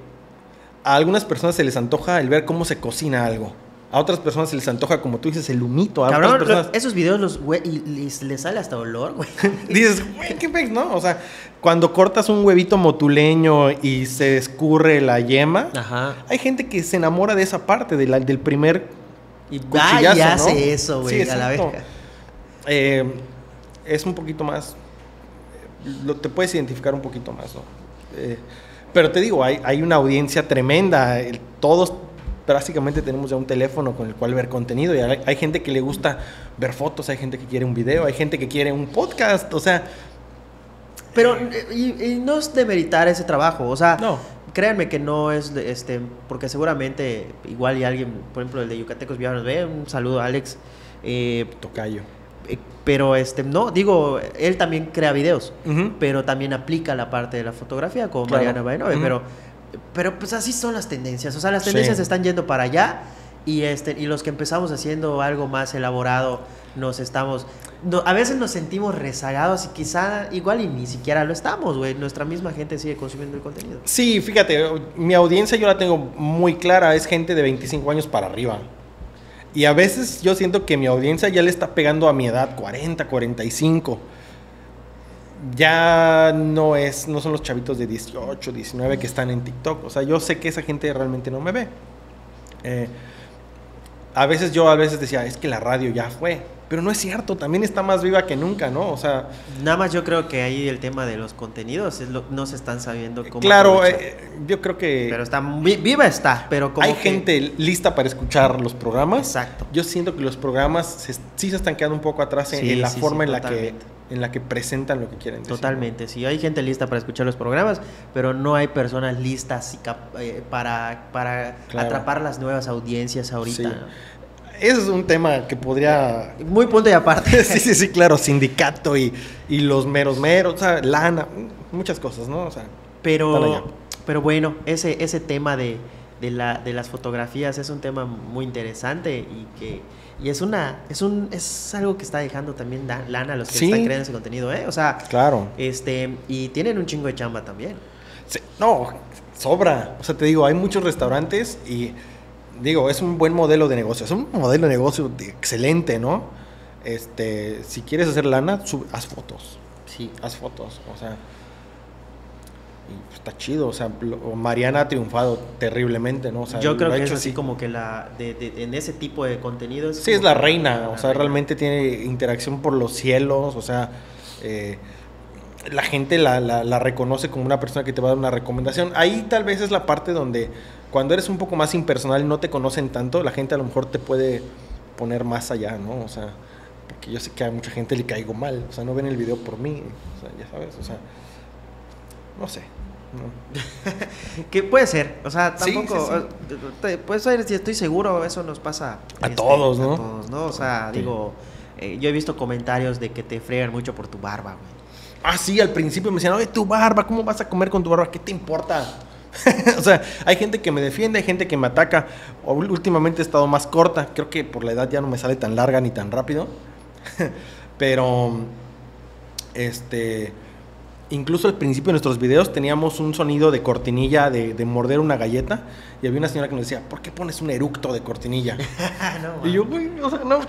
a algunas personas se les antoja el ver cómo se cocina algo. A otras personas se les antoja, como tú dices, el humito. A
Cabrón,
otras personas
esos videos los, güey, y les, les sale hasta olor, güey. *laughs*
dices, güey, qué pex, ¿no? O sea, cuando cortas un huevito motuleño y se escurre la yema,
Ajá.
hay gente que se enamora de esa parte, de la- del primer
Y va y hace
¿no?
eso, güey,
Sí,
a la verga.
Eh, es un poquito más. Lo, te puedes identificar un poquito más, ¿no? Eh, pero te digo, hay, hay una audiencia tremenda. el- todos prácticamente tenemos ya un teléfono con el cual ver contenido. Y hay, hay gente que le gusta ver fotos, hay gente que quiere un video, hay gente que quiere un podcast. O sea,
Pero y, y no es demeritar ese trabajo, o sea,
No.
créanme que no es, este, porque seguramente igual y alguien, por ejemplo, el de Yucatecos Villanos ve, un saludo a Alex, eh,
tocayo.
Eh, pero este, no, digo, él también crea videos, pero también aplica la parte de la fotografía con
Claro.
Mariana Baenove, pero, pero pues así son las tendencias, o sea, las
Sí.
tendencias están yendo para allá y, este, y los que empezamos haciendo algo más elaborado, nos estamos... no- a veces nos sentimos rezagados y quizá igual y ni siquiera lo estamos, güey. Nuestra misma gente sigue consumiendo el contenido.
Sí, fíjate, mi audiencia yo la tengo muy clara, es gente de 25 años para arriba. Y a veces yo siento que mi audiencia ya le está pegando a mi edad, 40, 45. Ya no es, no son los chavitos de 18, 19 que están en TikTok. O sea, yo sé que esa gente realmente no me ve. Eh, a veces yo a veces decía, es que la radio ya fue. Pero no es cierto, también está más viva que nunca, ¿no? O sea,
Nada más yo creo que ahí el tema de los contenidos es lo- no se están sabiendo cómo
claro, eh, yo creo que...
pero está vi- viva está, pero como
hay
que-
gente lista para escuchar los programas.
Exacto.
Yo siento que los programas se- sí se están quedando un poco atrás en,
Sí,
en la
sí,
forma
sí,
en, la que, en la que presentan lo que quieren decir.
Totalmente, sí, hay gente lista para escuchar los programas, pero no hay personas listas eh, para, para
Claro.
atrapar las nuevas audiencias ahorita.
Sí. Ese es un tema que podría...
Muy punto y aparte. *laughs*
sí, sí, sí, claro, sindicato y, y los meros meros, o sea, lana, muchas cosas, ¿no? O sea.
Pero, pero bueno, ese, ese tema de, de, la, de las fotografías es un tema muy interesante y que y es una es un es algo que está dejando también da- lana a los que
Sí.
están creando ese contenido, ¿eh? O sea,
claro.
este y tienen un chingo de chamba también.
Sí, no, sobra. O sea, te digo, hay muchos restaurantes y digo, es un buen modelo de negocio. Es un modelo de negocio excelente, ¿no? Este, si quieres hacer lana, sub- haz fotos.
Sí.
Haz fotos, o sea. Y pues, está chido, o sea, Mariana ha triunfado terriblemente, ¿no? O sea,
Yo creo que es así como que la de, de- en ese tipo de contenidos.
Sí, es la reina,
la
o sea,
reina.
realmente tiene interacción por los cielos, o sea, eh, la gente la, la- la reconoce como una persona que te va a dar una recomendación. Ahí tal vez es la parte donde cuando eres un poco más impersonal y no te conocen tanto, la gente a lo mejor te puede poner más allá, ¿no? O sea, porque yo sé que a mucha gente le caigo mal, o sea, no ven el video por mí, o sea, ya sabes, o sea, no sé. no. *laughs*
Que puede ser, o sea, tampoco.
sí,
Puede ser, si estoy seguro, eso nos pasa. este,
A todos, ¿no?
A todos, ¿no? O sea, digo, eh, yo he visto comentarios de que te fregan mucho por tu barba, güey.
Ah, sí, al principio me decían, oye, tu barba, ¿cómo vas a comer con tu barba? ¿Qué te importa? *laughs* o sea, hay gente que me defiende, hay gente que me ataca. Últimamente he estado más corta, creo que por la edad ya no me sale tan larga ni tan rápido. *laughs* Pero, este, incluso al principio de nuestros videos teníamos un sonido de cortinilla de, de morder una galleta. Y había una señora que nos decía, ¿por qué pones un eructo de cortinilla? *laughs*
no,
y yo, güey, o sea, no.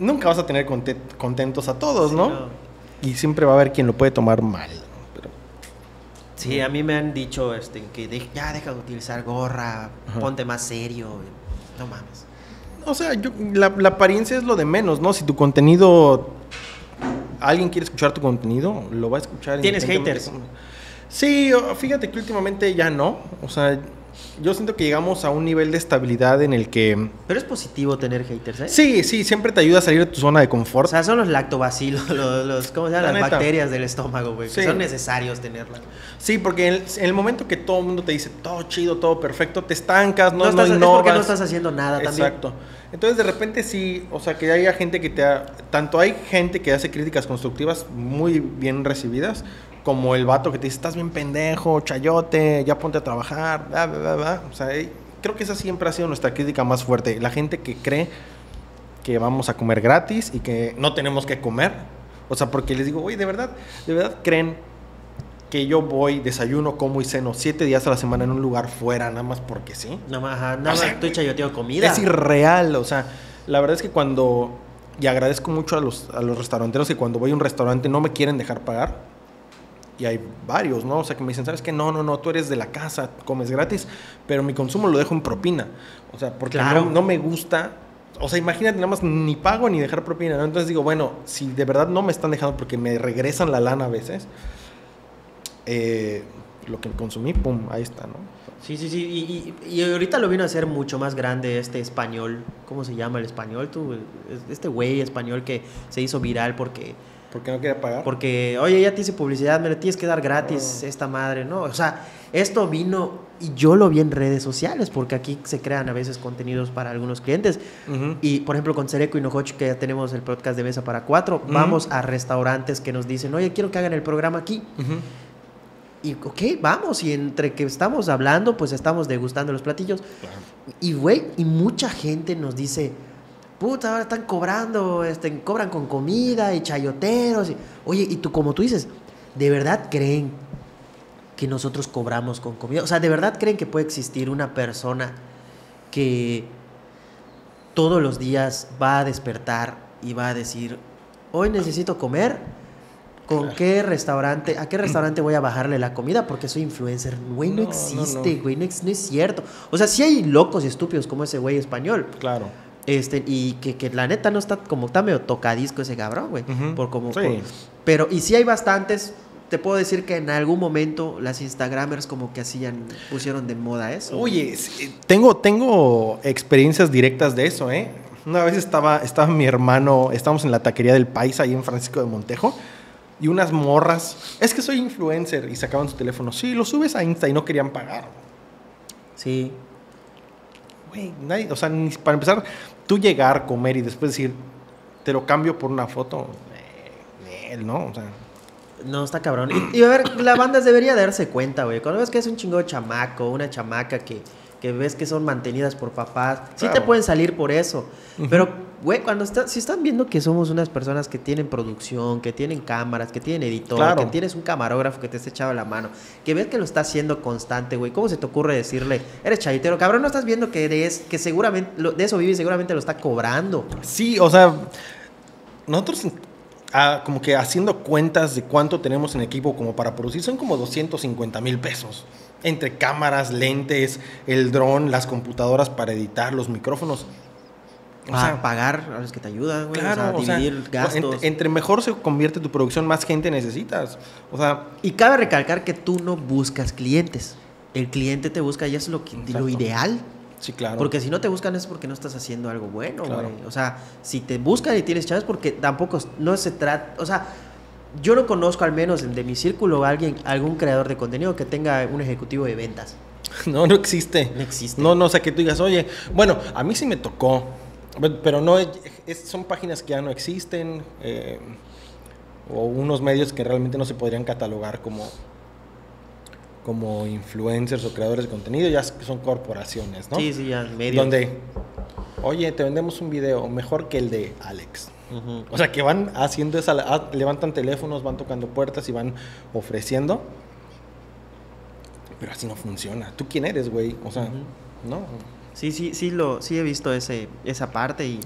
Nunca vas a tener conte- contentos a todos,
Sí,
¿no?
no.
Y siempre va a haber quien lo puede tomar mal. Pero,
Sí, a mí me han dicho este, que de- ya deja de utilizar gorra,
Ajá.
ponte más serio. No mames.
o sea, yo, la, la apariencia es lo de menos, ¿no? Si tu contenido. Alguien quiere escuchar tu contenido, lo va a escuchar.
¿Tienes haters?
Sí, fíjate que últimamente ya no. O sea, yo siento que llegamos a un nivel de estabilidad en el que.
Pero es positivo tener haters, ¿eh?
Sí, sí, siempre te ayuda a salir de tu zona de
O
confort.
sea, son los lactobacilos, *laughs* los, los- ¿cómo se llaman?
La
Las
neta.
bacterias del estómago, güey. que son necesarios tenerlas.
Sí, porque en el, en el momento que todo el mundo te dice todo chido, todo perfecto, te estancas, no,
No,
no,
estás, es
innovas.
porque no estás haciendo nada también.
Exacto. Entonces, de repente sí, o sea, que haya gente que te ha, tanto hay gente que hace críticas constructivas muy bien recibidas, como el vato que te dice, estás bien pendejo, chayote, ya ponte a trabajar, bla, bla, bla, bla". O sea, eh, creo que esa siempre ha sido nuestra crítica más fuerte. La gente que cree que vamos a comer gratis y que no tenemos que comer. O sea, porque les digo, oye, de verdad, de verdad creen que yo voy, desayuno, como y ceno siete días a la semana en un lugar fuera, nada más porque sí.
Nada más, nada
O sea,
más estoy chayoteando comida.
Es irreal, o sea, la verdad es que cuando, y agradezco mucho a los, a los restauranteros que cuando voy a un restaurante no me quieren dejar pagar, y hay varios, ¿no? O sea, que me dicen, ¿sabes qué? No, no, no, tú eres de la casa, comes gratis, pero mi consumo lo dejo en propina, o sea, porque
Claro.
no, no me gusta, o sea, imagínate, nada más ni pago ni dejar propina, ¿no? Entonces digo, bueno, si de verdad no me están dejando porque me regresan la lana a veces, eh, lo que consumí, pum, ahí está, ¿no?
Sí, sí, sí. Y, y- y ahorita lo vino a hacer mucho más grande este español. ¿Cómo se llama el español? Tú? Este güey español que se hizo viral porque,
¿Por qué no quería pagar?
porque oye, ya te hice publicidad, me lo tienes que dar gratis esta madre, ¿no? O sea, esto vino y yo lo vi en redes sociales porque aquí se crean a veces contenidos para algunos clientes.
Ujú.
Y por ejemplo, con Sereco y Nojoch, que ya tenemos el podcast de Mesa para Cuatro,
Ujú.
vamos a restaurantes que nos dicen, oye, quiero que hagan el programa aquí.
Ujú.
y ok, vamos, y entre que estamos hablando, pues estamos degustando los platillos. Y güey, y mucha gente nos dice, puta, ahora están cobrando, este, cobran con comida y chayoteros. Y, oye, y tú, como tú dices, ¿de verdad creen que nosotros cobramos con comida? O sea, ¿de verdad creen que puede existir una persona que todos los días va a despertar y va a decir, hoy necesito comer? ¿Con qué restaurante, a qué restaurante voy a bajarle la comida? Porque soy influencer. Güey, no, existe, güey, no, es cierto. O sea, sí hay locos y estúpidos como ese güey español.
Claro.
Este, y que, que, la neta no está como, está medio tocadisco ese cabrón, güey. Por como. pero, y sí hay bastantes. Te puedo decir que en algún momento las Instagramers como que hacían, pusieron de moda eso.
Oye, tengo, tengo experiencias directas de eso, ¿eh? Una vez estaba, estaba mi hermano, estábamos en la taquería del País, ahí en Francisco de Montejo y unas morras, es que soy influencer y sacaban su teléfono. Sí, lo subes a Insta y no querían pagar.
Sí.
Güey, nadie, o sea, para empezar, tú llegar, comer y después decir, te lo cambio por una foto, eh, ¿no? O sea.
No, está cabrón. Y, a ver, la banda debería darse cuenta, güey. Cuando ves que es un chingo de chamaco, una chamaca que, que ves que son mantenidas por papás, sí te pueden salir por eso. Pero güey, cuando está, si están viendo que somos unas personas que tienen producción, que tienen cámaras, que tienen editor, que tienes un camarógrafo que te está echado la mano, que ves que lo está haciendo constante, güey, ¿cómo se te ocurre decirle, eres chaitero, cabrón, no estás viendo que eres, que seguramente, de eso vive y seguramente lo está cobrando?
Sí, o sea, nosotros ah, como que haciendo cuentas de cuánto tenemos en equipo como para producir, son como 250 mil pesos. Entre cámaras, lentes, el dron, las computadoras para editar, los micrófonos.
O sea, pagar a los que te ayudan, güey. Claro, o sea, dividir gastos.
Entre, mejor se convierte tu producción, más gente necesitas. O sea.
Y cabe recalcar que tú no buscas clientes. El cliente te busca y es lo, que, lo ideal.
Sí, claro.
Porque si no te buscan es porque no estás haciendo algo bueno, güey. O sea, si te buscan y tienes chaves, porque tampoco no se trata. O sea, yo no conozco al menos de mi círculo alguien, algún creador de contenido que tenga un ejecutivo de ventas. *laughs*
No, no existe.
No existe.
No, no, o sea, que tú digas, oye, bueno, a mí sí me tocó pero no son páginas que ya no existen eh, o unos medios que realmente no se podrían catalogar como como influencers o creadores de contenido, ya son corporaciones, ¿no?
Sí, sí, ya
medios. Donde, oye, te vendemos un video mejor que el de Alex. O sea, que van haciendo esa, ah, levantan teléfonos, van tocando puertas y van ofreciendo. Pero así no funciona. ¿Tú quién eres, güey? O sea, no.
Sí, sí, sí, lo, sí he visto ese, esa parte y,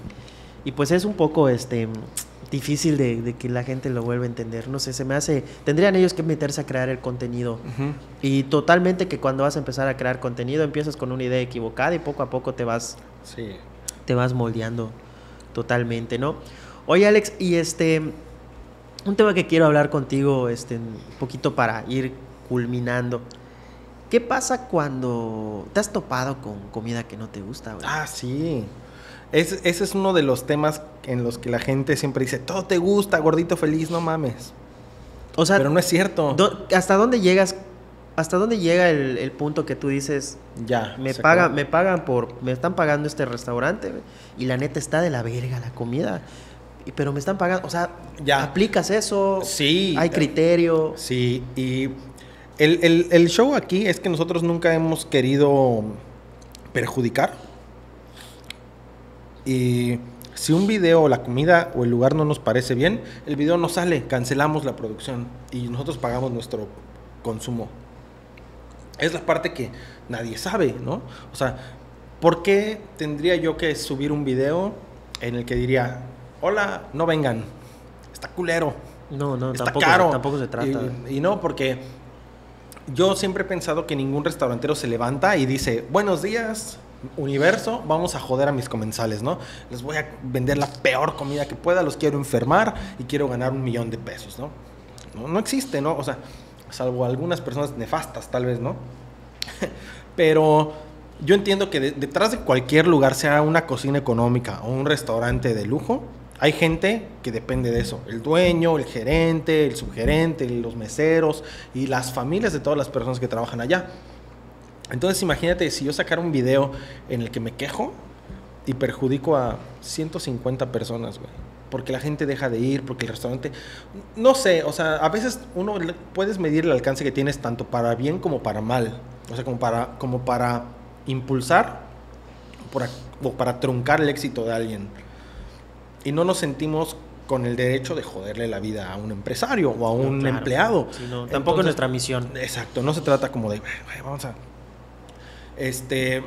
y pues es un poco este difícil de, que la gente lo vuelva a entender. No sé, se me hace. Tendrían ellos que meterse a crear el contenido. Y totalmente que cuando vas a empezar a crear contenido, empiezas con una idea equivocada y poco a poco te vas.
Sí.
Te vas moldeando totalmente, ¿no? Oye, Alex, y este. Un tema que quiero hablar contigo, este, un poquito para ir culminando. ¿Qué pasa cuando te has topado con comida que no te gusta?
Ah, sí. ese es uno de los temas en los que la gente siempre dice, todo te gusta, gordito feliz, no mames.
O sea,
pero no es cierto.
¿Hasta dónde llegas? ¿Hasta dónde llega el, punto que tú dices,
ya,
me pagan, me pagan por, me están pagando este restaurante y la neta está de la verga la comida? Pero me están pagando, o sea, ya. aplicas eso,
sí,
hay criterio.
Sí, y el, show aquí es que nosotros nunca hemos querido perjudicar. Y si un video, la comida o el lugar no nos parece bien, el video no sale, cancelamos la producción y nosotros pagamos nuestro consumo. Es la parte que nadie sabe, ¿no? O sea, ¿por qué tendría yo que subir un video en el que diría, hola, no vengan, está culero,
no, no,
está
tampoco,
caro.
Tampoco se trata.
y no, porque yo siempre he pensado que ningún restaurantero se levanta y dice, buenos días, universo, vamos a joder a mis comensales, ¿no? Les voy a vender la peor comida que pueda, los quiero enfermar y quiero ganar un millón de pesos, ¿no? No, existe, ¿no? O sea, salvo algunas personas nefastas, tal vez, ¿no? *laughs* Pero yo entiendo que detrás de cualquier lugar, sea una cocina económica o un restaurante de lujo, hay gente que depende de eso, el dueño, el gerente, el subgerente, los meseros y las familias de todas las personas que trabajan allá. Entonces imagínate si yo sacara un video en el que me quejo y perjudico a 150 personas, güey. porque la gente deja de ir, porque el restaurante, no sé, o sea, a veces uno puedes medir el alcance que tienes tanto para bien como para mal, o sea, como para, como para impulsar o para truncar el éxito de alguien. Y no nos sentimos con el derecho de joderle la vida a un empresario o a un empleado.
tampoco es nuestra misión.
Exacto, no se trata como de, vamos a... Este,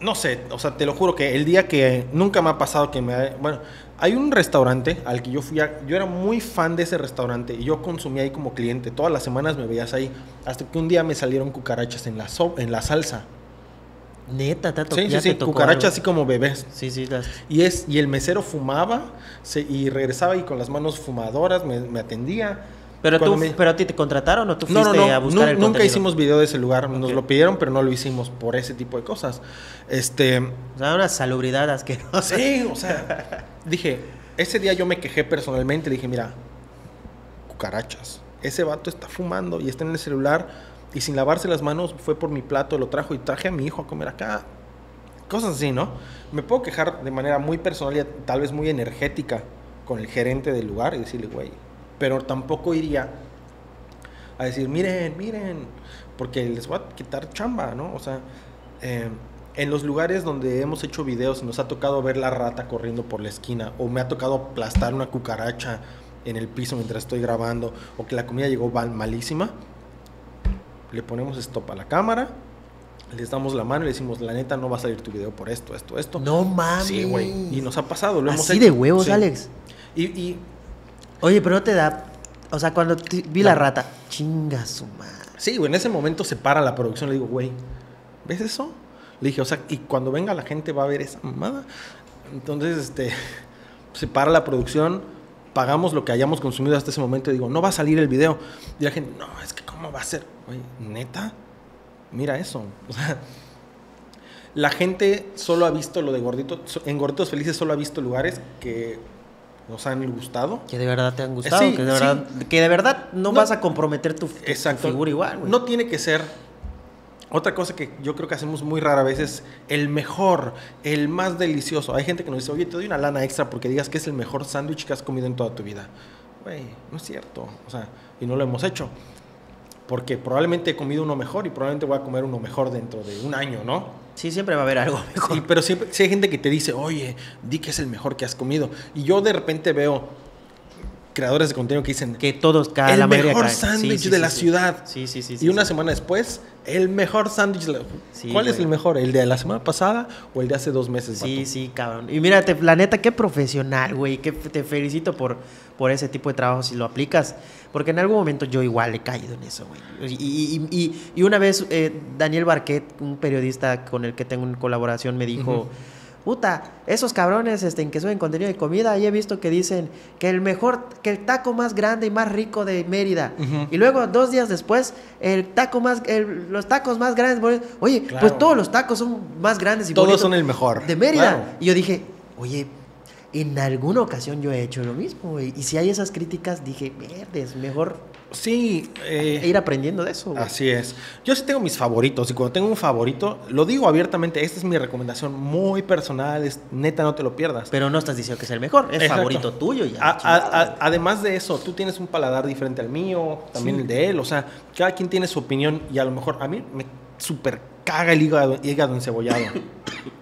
no sé, o sea, te lo juro que el día que nunca me ha pasado que me... Bueno, hay un restaurante al que yo fui a, Yo era muy fan de ese restaurante y yo consumía ahí como cliente. Todas las semanas me veías ahí. Hasta que un día me salieron cucarachas en la, en la salsa.
Neta, te
Sí, sí, sí, cucarachas así como bebés.
Sí, sí.
Y, es, y el mesero fumaba y regresaba y con las manos fumadoras me, me atendía.
Pero, tú, ¿Pero a ti te contrataron o tú fuiste
no, no,
a buscar el
Nunca hicimos video de ese lugar. Nos lo pidieron, pero no lo hicimos por ese tipo de cosas. Este...
O sea, una salubridad asquerosa.
Sí, o sea, dije, ese día yo me quejé personalmente. Dije, mira, cucarachas. Ese vato está fumando y está en el celular y sin lavarse las manos fue por mi plato, lo trajo y traje a mi hijo a comer acá. Cosas así, ¿no? Me puedo quejar de manera muy personal y tal vez muy energética con el gerente del lugar y decirle, güey, pero tampoco iría a decir, miren, miren, porque les voy a quitar chamba, ¿no? O sea, eh, en los lugares donde hemos hecho videos nos ha tocado ver la rata corriendo por la esquina, o me ha tocado aplastar una cucaracha en el piso mientras estoy grabando, o que la comida llegó malísima, le ponemos stop a la cámara, les damos la mano y le decimos, la neta no va a salir tu video por esto, esto, esto.
No mames.
Sí, güey. Y nos ha pasado, lo hemos
hecho. de huevos, Alex.
y,
Oye, pero no te da. O sea, cuando vi la rata, chinga su madre.
Sí, güey, en ese momento se para la producción. Le digo, güey, ¿ves eso? Le dije, o sea, y cuando venga la gente va a ver esa mamada. Entonces, este, *laughs* se para la producción, pagamos lo que hayamos consumido hasta ese momento y digo, no va a salir el video. Y la gente, no, es que ¿cómo va a ser? Güey, neta, mira eso. *laughs* O sea, la gente solo ha visto lo de Gorditos, en Gorditos Felices solo ha visto lugares que nos han gustado.
Que de verdad te han gustado. que, de verdad, que de verdad no, vas a comprometer tu, figura igual.
No tiene que ser. Otra cosa que yo creo que hacemos muy rara vez es el mejor, el más delicioso. Hay gente que nos dice, oye, te doy una lana extra porque digas que es el mejor sándwich que has comido en toda tu vida. Güey, no es cierto. O sea, y no lo hemos hecho. Porque probablemente he comido uno mejor y probablemente voy a comer uno mejor dentro de un año, ¿no?
Sí, siempre va a haber algo mejor.
pero siempre hay gente que te dice, oye, di que es el mejor que has comido. Y yo de repente veo creadores de contenido que dicen
que todos
caen el mejor sándwich de la ciudad.
Sí, sí, sí.
Y una semana después, el mejor sándwich. ¿Cuál es el mejor? ¿El de la semana pasada o el de hace dos meses?
Sí, sí, cabrón. Y mírate, la neta, qué profesional, güey. Que te felicito por, por ese tipo de trabajo si lo aplicas. Porque en algún momento yo igual he caído en eso, güey. Y, una vez eh, Daniel Barquet, un periodista con el que tengo una colaboración, me dijo puta, esos cabrones este, en que suben contenido de comida, y he visto que dicen que el mejor, que el taco más grande y más rico de Mérida. Y luego, dos días después, el taco más, los tacos más grandes. Oye, pues todos los tacos son más grandes y
Todos son el mejor.
De Mérida. Y yo dije, oye, en alguna ocasión yo he hecho lo mismo, güey. Y si hay esas críticas, dije, es mejor
Sí.
Eh, ir aprendiendo de eso.
Así es. Yo sí tengo mis favoritos y cuando tengo un favorito, lo digo abiertamente, esta es mi recomendación muy personal, es neta, no te lo pierdas.
Pero no estás diciendo que es el mejor, es favorito tuyo ya.
además de eso, tú tienes un paladar diferente al mío, también el de él, o sea, cada quien tiene su opinión y a lo mejor a mí me super caga el hígado, hígado encebollado. *coughs*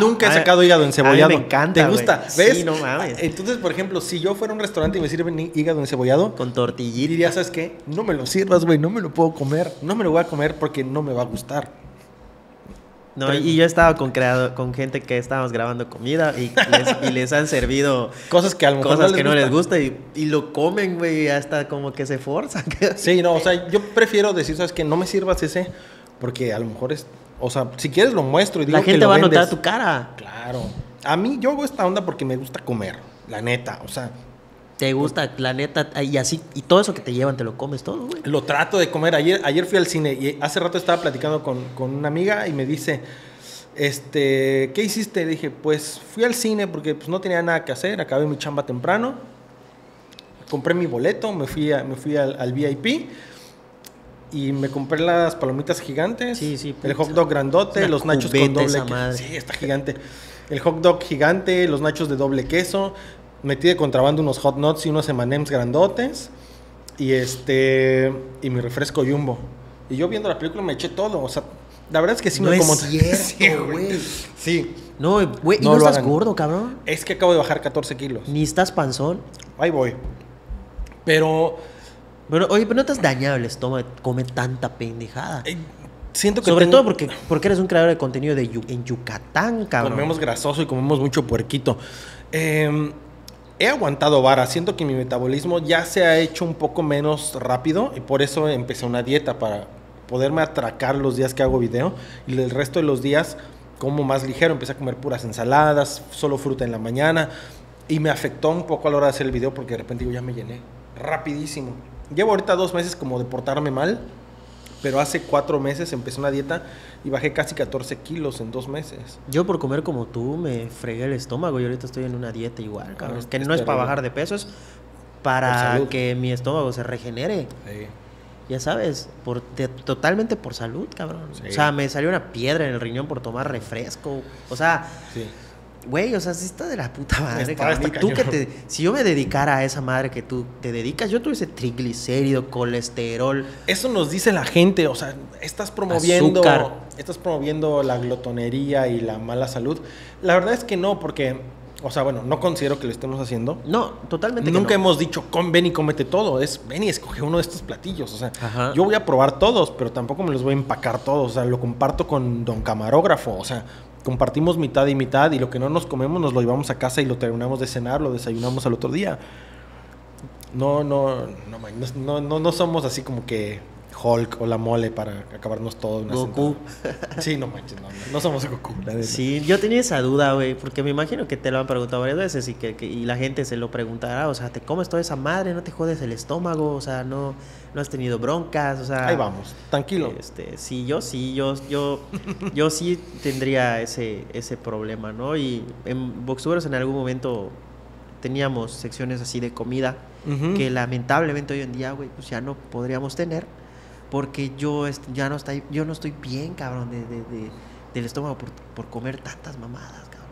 Nunca he sacado hígado encebollado.
me encanta.
¿Te gusta? ¿Ves?
Sí, no mames.
Entonces, por ejemplo, si yo fuera a un restaurante y me sirven hígado encebollado.
Con tortillita.
Diría, ¿sabes qué? No me lo sirvas, güey. No me lo puedo comer. No me lo voy a comer porque no me va a gustar.
No, y yo he estado con, creado, con gente que estábamos grabando comida y les, han servido *laughs*
cosas que a lo
mejor no les gusta y, lo comen, güey, hasta como que se forzan.
Sí, no, o sea, yo prefiero decir, ¿sabes qué? No me sirvas ese porque a lo mejor es o sea, si quieres lo muestro y digo
La gente va a notar tu cara.
Claro. A mí yo hago esta onda porque me gusta comer, la neta, o sea.
Te gusta, la neta, y así, y todo eso que te llevan, te lo comes todo, güey.
Lo trato de comer. Ayer, ayer fui al cine y hace rato estaba platicando con, con una amiga y me dice, este, ¿qué hiciste? dije, pues fui al cine porque pues, no tenía nada que hacer, acabé mi chamba temprano, compré mi boleto, me fui, a, me fui al, al VIP y me compré las palomitas gigantes.
Sí, sí.
El hot dog grandote, los nachos con doble. Sí, está gigante. el hot dog gigante, los nachos de doble queso, metí de contrabando unos hot nuts y unos M&M's grandotes y este y mi refresco Jumbo. Y yo viendo la película me eché todo, o sea, la verdad es que sí
No
me como
cierto, *laughs* güey.
Sí.
No, güey, ¿y
No
no, estás
hagan.
gordo, cabrón?
Es que acabo de bajar 14 kilos.
Ni estás panzón.
Ahí voy. Pero
Pero, oye, pero no el estómago de comer tanta pendejada.
eh, siento que
Sobre
tengo-
todo porque, porque eres un creador de contenido de Yu- en Yucatán, cabrón.
comemos grasoso y comemos mucho puerquito. Eh, he aguantado vara. Siento que mi metabolismo ya se ha hecho un poco menos rápido y por eso empecé una dieta para poderme atracar los días que hago video y el resto de los días como más ligero. Empecé a comer puras ensaladas, solo fruta en la mañana y me afectó un poco a la hora de hacer el video porque de repente yo ya me llené rapidísimo. Llevo ahorita dos meses como de portarme mal, pero hace cuatro meses empecé una dieta y bajé casi 14 kilos en dos meses.
Yo por comer como tú me fregué el estómago y ahorita estoy en una dieta igual, cabrón.
Ah,
que no es para bajar de peso, es para que mi estómago se regenere.
Sí.
Ya sabes, por, de- totalmente por salud, cabrón.
Sí.
O sea, me salió una piedra en el riñón por tomar refresco. O sea,
Sí.
Güey, o sea, sí está de la puta madre,
Está-
cabrón.
está
Y tú que te, si yo me dedicara a esa madre que tú te dedicas, yo tuviese triglicérido, colesterol.
Eso nos dice la gente, o sea, estás promoviendo,
Azúcar.
estás promoviendo la glotonería y la mala salud. La verdad es que no, porque, o sea, bueno, no considero que lo estemos haciendo.
No, totalmente. que
Nunca
no.
hemos dicho, "Com, ven y cómete todo. Es, ven y escoge uno de estos platillos. O sea,
Ajá.
yo voy a probar todos, pero tampoco me los voy a empacar todos. O sea, lo comparto con don camarógrafo. O sea, compartimos mitad y mitad y lo que no nos comemos nos lo llevamos a casa y lo terminamos de cenar, lo desayunamos al otro día. No, no, no, no, no, no somos así como que Hulk o la mole para acabarnos todo en una
Goku.
sentada. Sí, no manches, no, no, somos Goku.
Sí, yo tenía esa duda, güey, porque me imagino que te lo han preguntado varias veces y que, que- y la gente se lo preguntará, o sea, te comes toda esa madre, no te jodes el estómago, o sea, no, no has tenido broncas, o sea...
Ahí vamos, tranquilo.
Este, sí, yo sí, yo, yo, yo sí tendría ese, ese problema, ¿no? Y en Boxuberos en algún momento teníamos secciones así de comida que lamentablemente hoy en día, güey, pues ya no podríamos tener porque yo ya no estoy, yo no estoy bien, cabrón, de, de- de- del estómago por, por comer tantas mamadas, cabrón.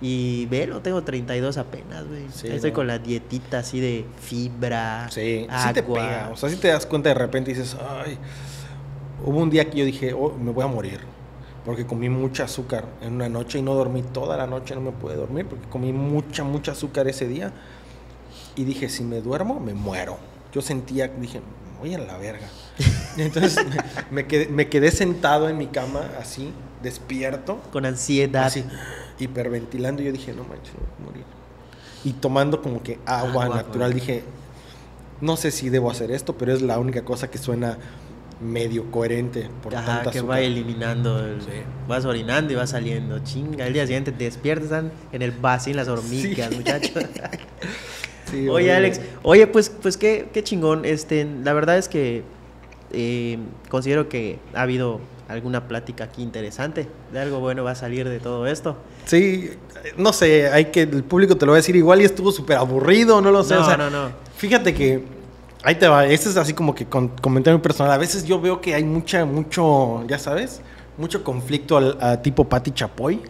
Y velo, tengo 32 apenas, güey.
Sí,
Estoy
no.
con la dietita así de fibra,
Sí,
agua.
sí te pega. O sea, si te das cuenta de repente y dices, ay, hubo un día que yo dije, oh, me voy a morir. Porque comí mucha azúcar en una noche y no dormí toda la noche, no me pude dormir porque comí mucha, mucha azúcar ese día. Y dije, si me duermo, me muero. Yo sentía, dije, voy a la verga. Y *laughs* entonces me, me quedé, me quedé sentado en mi cama, así, despierto,
con ansiedad.
así, hiperventilando. Y yo dije, no manches, voy a morir. Y tomando como que agua,
Agua,
natural,
güey.
dije, no sé si debo hacer esto, pero es la única cosa que suena medio coherente por
Ajá,
tanta
que
azúcar.
va eliminando. el-
Sí.
Vas orinando y va saliendo. Chinga. El día siguiente te despiertas están en el vacío las hormigas,
Sí.
muchachos. *laughs* *laughs*
Sí,
oye. Alex. Oye, pues, pues qué, qué chingón. Este, la verdad es que eh, considero que ha habido alguna plática aquí interesante. De algo bueno va a salir de todo esto.
Sí, no sé, hay que el público te lo va a decir igual y estuvo súper aburrido, no lo sé.
no,
o sea,
no, no.
Fíjate que ahí te va, este es así como que con comentario personal. A veces yo veo que hay mucha, mucho, ya sabes, mucho conflicto al, a tipo Pati Chapoy,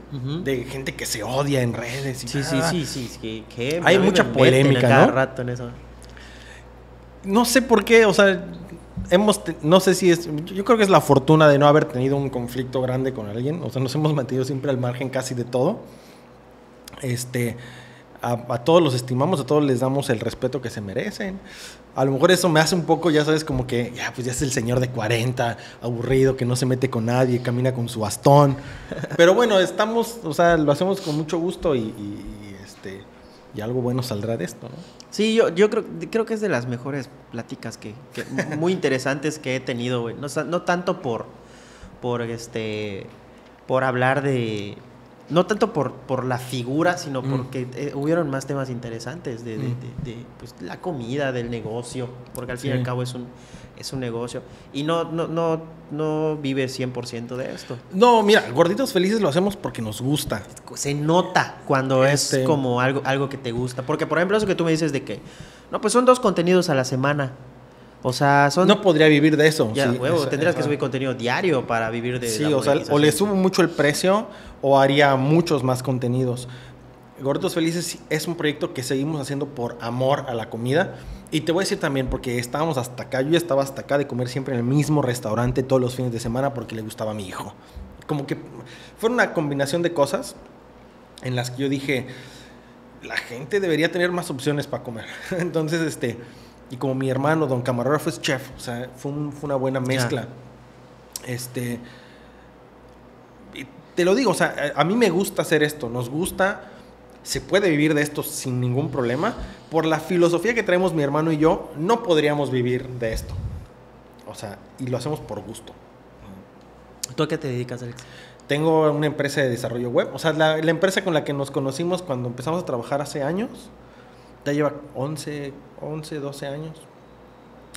de gente que se odia en redes y
Sí, sí,
nada.
sí, sí. es que- que
Hay mucha polémica,
cada
¿no?
rato en eso.
No sé por qué, o sea, hemos, no sé si es, yo creo que es la fortuna de no haber tenido un conflicto grande con alguien, o sea, nos hemos mantenido siempre al margen casi de todo. Este, a, a todos los estimamos, a todos les damos el respeto que se merecen. A lo mejor eso me hace un poco, ya sabes, como que, ya, pues ya es el señor de 40, aburrido, que no se mete con nadie, camina con su bastón. Pero bueno, estamos, o sea, lo hacemos con mucho gusto y, este, y algo bueno saldrá de esto, ¿no?
Sí, yo, yo creo, creo que es de las mejores pláticas que, muy interesantes que he tenido, güey. No, no tanto por, por este, por hablar de, no tanto por, por la figura, sino
Mm.
porque eh, hubieron más temas interesantes de, de-
Mm.
de- de, pues, la comida, del negocio, porque al fin y al cabo es un, es un negocio. Y no, no, no, no vive 100% de esto.
No, mira, Gorditos Felices lo hacemos porque nos gusta.
se nota cuando
Este-
es como algo, algo que te gusta. Porque, por ejemplo, eso que tú me dices de que, no, pues son dos contenidos a la semana. O sea, son...
No podría vivir de eso.
Ya,
sí,
huevo,
es-
tendrías que
ajá.
subir contenido diario para vivir de
Sí,
la
o sea, o le subo mucho el precio o haría muchos más contenidos. Gordos Felices es un proyecto que seguimos haciendo por amor a la comida. Y te voy a decir también, porque estábamos hasta acá, yo estaba hasta acá de comer siempre en el mismo restaurante todos los fines de semana porque le gustaba a mi hijo. Como que fue una combinación de cosas en las que yo dije, la gente debería tener más opciones para comer. *laughs* Entonces, este, y como mi hermano, don Camarógrafo, es chef, o sea, fue, un- fue una buena mezcla. Este, y te lo digo, o sea, a, a mí me gusta hacer esto, nos gusta, se puede vivir de esto sin ningún problema. Por la filosofía que traemos mi hermano y yo, no podríamos vivir de esto. O sea, y lo hacemos por gusto.
¿Tú a qué te dedicas, Alex?
Tengo una empresa de desarrollo web. O sea, la, la empresa con la que nos conocimos cuando empezamos a trabajar hace años, ya lleva 11, 11 12 años.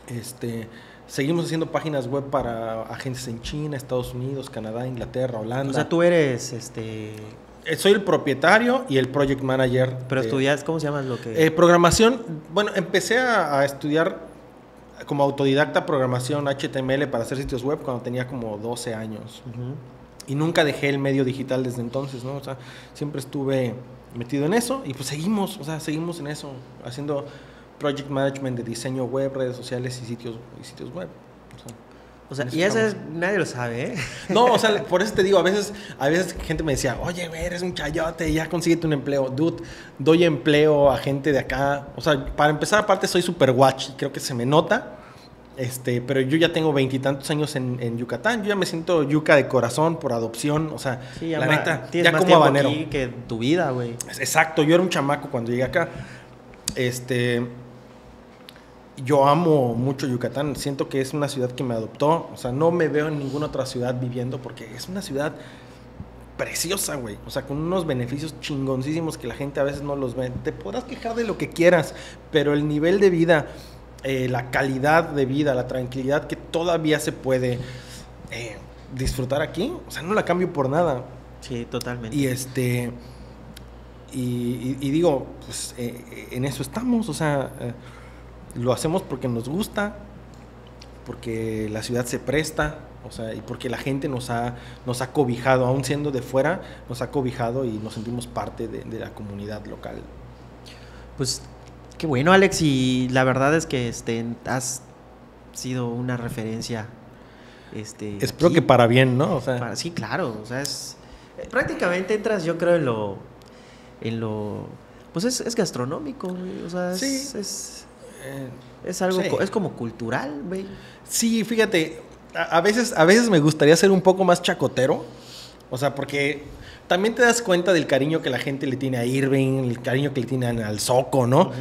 Este, seguimos haciendo páginas web para agencias en China, Estados Unidos, Canadá, Inglaterra, Holanda.
O sea, tú eres, este...
Eh, Soy el propietario y el project manager.
Pero estudias, ¿cómo se llama lo que...?
Eh, programación, bueno, empecé a, a estudiar como autodidacta programación HTML para hacer sitios web cuando tenía como 12 años. Y nunca dejé el medio digital desde entonces, ¿no? O sea, siempre estuve metido en eso y pues seguimos, o sea, seguimos en eso, haciendo project management de diseño web, redes sociales y sitios, y sitios web. O sea,
O y eso es, nadie lo sabe, ¿eh? *laughs*
No, o sea, por eso te digo, a veces, a veces gente me decía, oye, güey, eres un chayote, ya consíguete un empleo. Dude, doy empleo a gente de acá. O sea, para empezar, aparte soy super watch, creo que se me nota. Este, pero yo ya tengo veintitantos años en, en Yucatán. Yo ya me siento yuca de corazón por adopción. O sea,
Sí, ya
la
ma-
neta, ya
más
como habanero.
aquí que tu vida, güey.
Exacto, yo era un chamaco cuando llegué acá. Este, yo amo mucho Yucatán, siento que es una ciudad que me adoptó, o sea, no me veo en ninguna otra ciudad viviendo porque es una ciudad preciosa, güey, o sea, con unos beneficios chingoncísimos que la gente a veces no los ve. Te podrás quejar de lo que quieras, pero el nivel de vida, eh, la calidad de vida, la tranquilidad que todavía se puede eh, disfrutar aquí, o sea, no la cambio por nada.
Sí, totalmente.
Y este. Y, y- y digo, pues eh, en eso estamos, o sea, lo hacemos porque nos gusta, porque la ciudad se presta, o sea, y porque la gente nos ha, nos ha cobijado, aún siendo de fuera, nos ha cobijado y nos sentimos parte de, de la comunidad local.
Pues qué bueno, Alex, y la verdad es que este has sido una referencia. Este,
Espero
aquí
que para bien, ¿no? O sea,
para- sí, claro, o sea, es eh, prácticamente entras, yo creo, en lo en lo pues es, es gastronómico, güey, o sea, es,
Sí.
es,
eh,
es algo
Sí.
es como cultural, güey.
Sí, fíjate, a, a veces, a veces me gustaría ser un poco más chacotero. O sea, porque también te das cuenta del cariño que la gente le tiene a Irving, el cariño que le tienen al Soco, ¿no?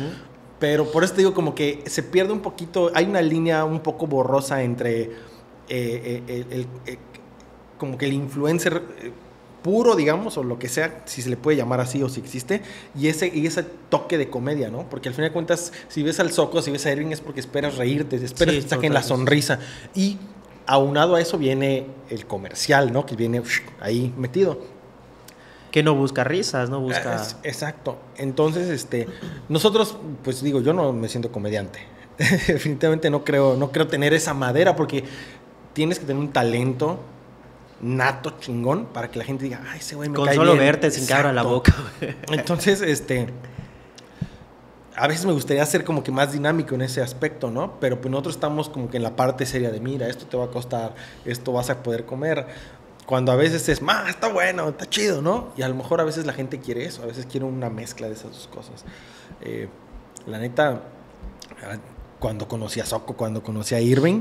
Pero por eso te digo, como que se pierde un poquito, hay una línea un poco borrosa entre eh, eh, el, eh, como que el influencer eh, puro, digamos, o lo que sea, si se le puede llamar así o si existe, y ese, y ese toque de comedia, ¿no? Porque al fin de cuentas, si ves al Soco, si ves a Irving es porque esperas reírte, esperas
Sí,
que saquen la sonrisa. Y aunado a eso viene el comercial, ¿no? Que viene ahí metido.
Que no busca risas, no busca
Es- exacto. Entonces, este, nosotros, pues digo, yo no me siento comediante. *laughs* Definitivamente no creo, no creo tener esa madera porque tienes que tener un talento nato chingón para que la gente diga, ay, ese güey me
con
cae
solo
bien".
verte sin que la boca. güey. *laughs*
Entonces, este, a veces me gustaría ser como que más dinámico en ese aspecto, ¿no? Pero pues nosotros estamos como que en la parte seria de, mira, esto te va a costar, esto vas a poder comer. Cuando a veces es, ma, está bueno, está chido, ¿no? Y a lo mejor a veces la gente quiere eso, a veces quiere una mezcla de esas dos cosas. Eh, la neta, ah, cuando conocí a Soko, cuando conocí a Irving,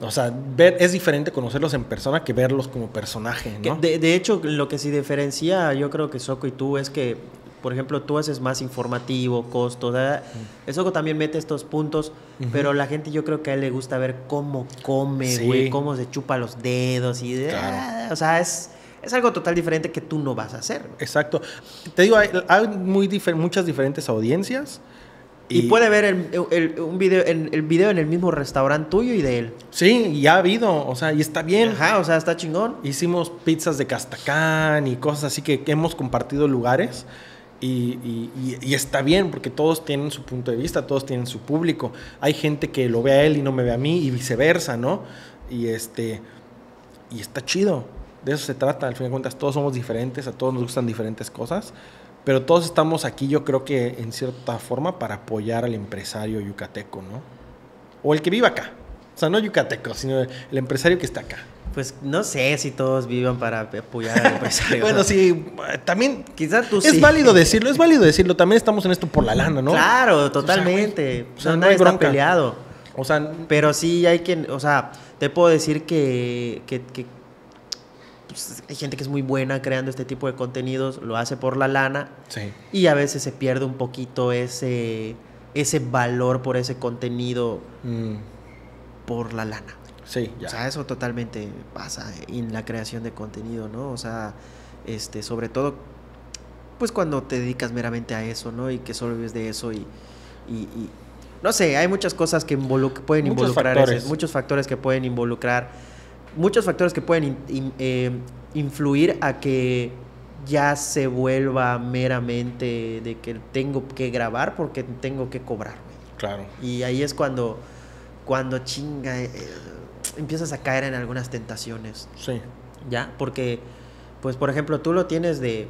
o sea, ver, es diferente conocerlos en persona que verlos como personaje, ¿no?
De, de hecho, lo que sí diferencia, yo creo que Soco y tú es que, por ejemplo, tú haces más informativo, costo, o sea, el Soco también mete estos puntos,
Ujú.
pero la gente yo creo que a él le gusta ver cómo come,
Sí.
güey, cómo se chupa los dedos y
Claro.
ah, o sea, es, es algo total diferente que tú no vas a hacer.
Exacto. Te digo, hay, hay muy difer- muchas diferentes audiencias.
Y, puede ver el, el- un video, en, el video en el mismo restaurante tuyo y de él.
Sí, y ha habido, o sea, y está bien.
Ajá, o sea, está chingón.
Hicimos pizzas de Castacán y cosas así que, que hemos compartido lugares Y, y, y, está bien, porque todos tienen su punto de vista, todos tienen su público. Hay gente que lo ve a él y no me ve a mí, y viceversa, ¿no? Y este. Y está chido. De eso se trata, al fin de cuentas, todos somos diferentes, a todos nos gustan diferentes cosas. Pero todos estamos aquí, yo creo que en cierta forma, para apoyar al empresario yucateco, ¿no? O el que vive acá. O sea, no yucateco, sino el empresario que está acá.
Pues no sé si todos vivan para apoyar al *laughs* empresario.
bueno, sí, también. Quizás tú Es válido decirlo, es válido decirlo. También estamos en esto por la lana, ¿no?
Claro, totalmente. O sea, no, nadie está peleado. O sea. Pero sí hay quien. O sea, te puedo decir que. que, pues, hay gente que es muy buena creando este tipo de contenidos, lo hace por la lana. Sí. Y a veces se pierde un poquito ese. ese valor por ese contenido. Mm. por la lana.
Sí,
O sea, eso totalmente pasa en la creación de contenido, ¿no? O sea, este, sobre todo, pues cuando te dedicas meramente a eso, ¿no? Y que solo vives de eso y, no sé, hay muchas cosas que pueden involucrar, muchos factores que pueden involucrar, muchos factores que pueden eh, influir a que ya se vuelva meramente de que tengo que grabar porque tengo que cobrar.
Claro.
Y ahí es cuando, cuando chinga, eh, empiezas a caer en algunas tentaciones.
Sí.
¿Ya? Porque, pues, por ejemplo, tú lo tienes de,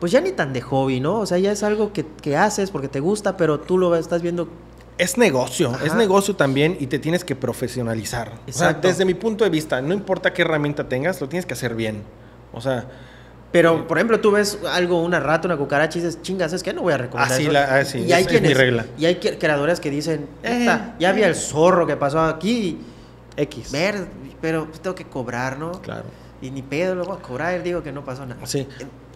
pues ya ni tan de hobby, ¿no? O sea, ya es algo que, que haces porque te gusta, pero tú lo estás viendo
es negocio, es negocio también y te tienes que profesionalizar. O sea, desde mi punto de vista, no importa qué herramienta tengas, lo tienes que hacer bien. O sea,
pero, eh, por ejemplo, tú ves algo, una rata, una cucaracha y dices, chingas, es que no voy a recomendar
eso. La, así,
y hay quienes, regla. Y hay creadores que dicen, eh, ya había el zorro que pasó aquí
X.
Ver, pero tengo que cobrar, ¿no?
Claro.
Y ni pedo lo voy a cobrar, digo que no pasó nada.
Sí.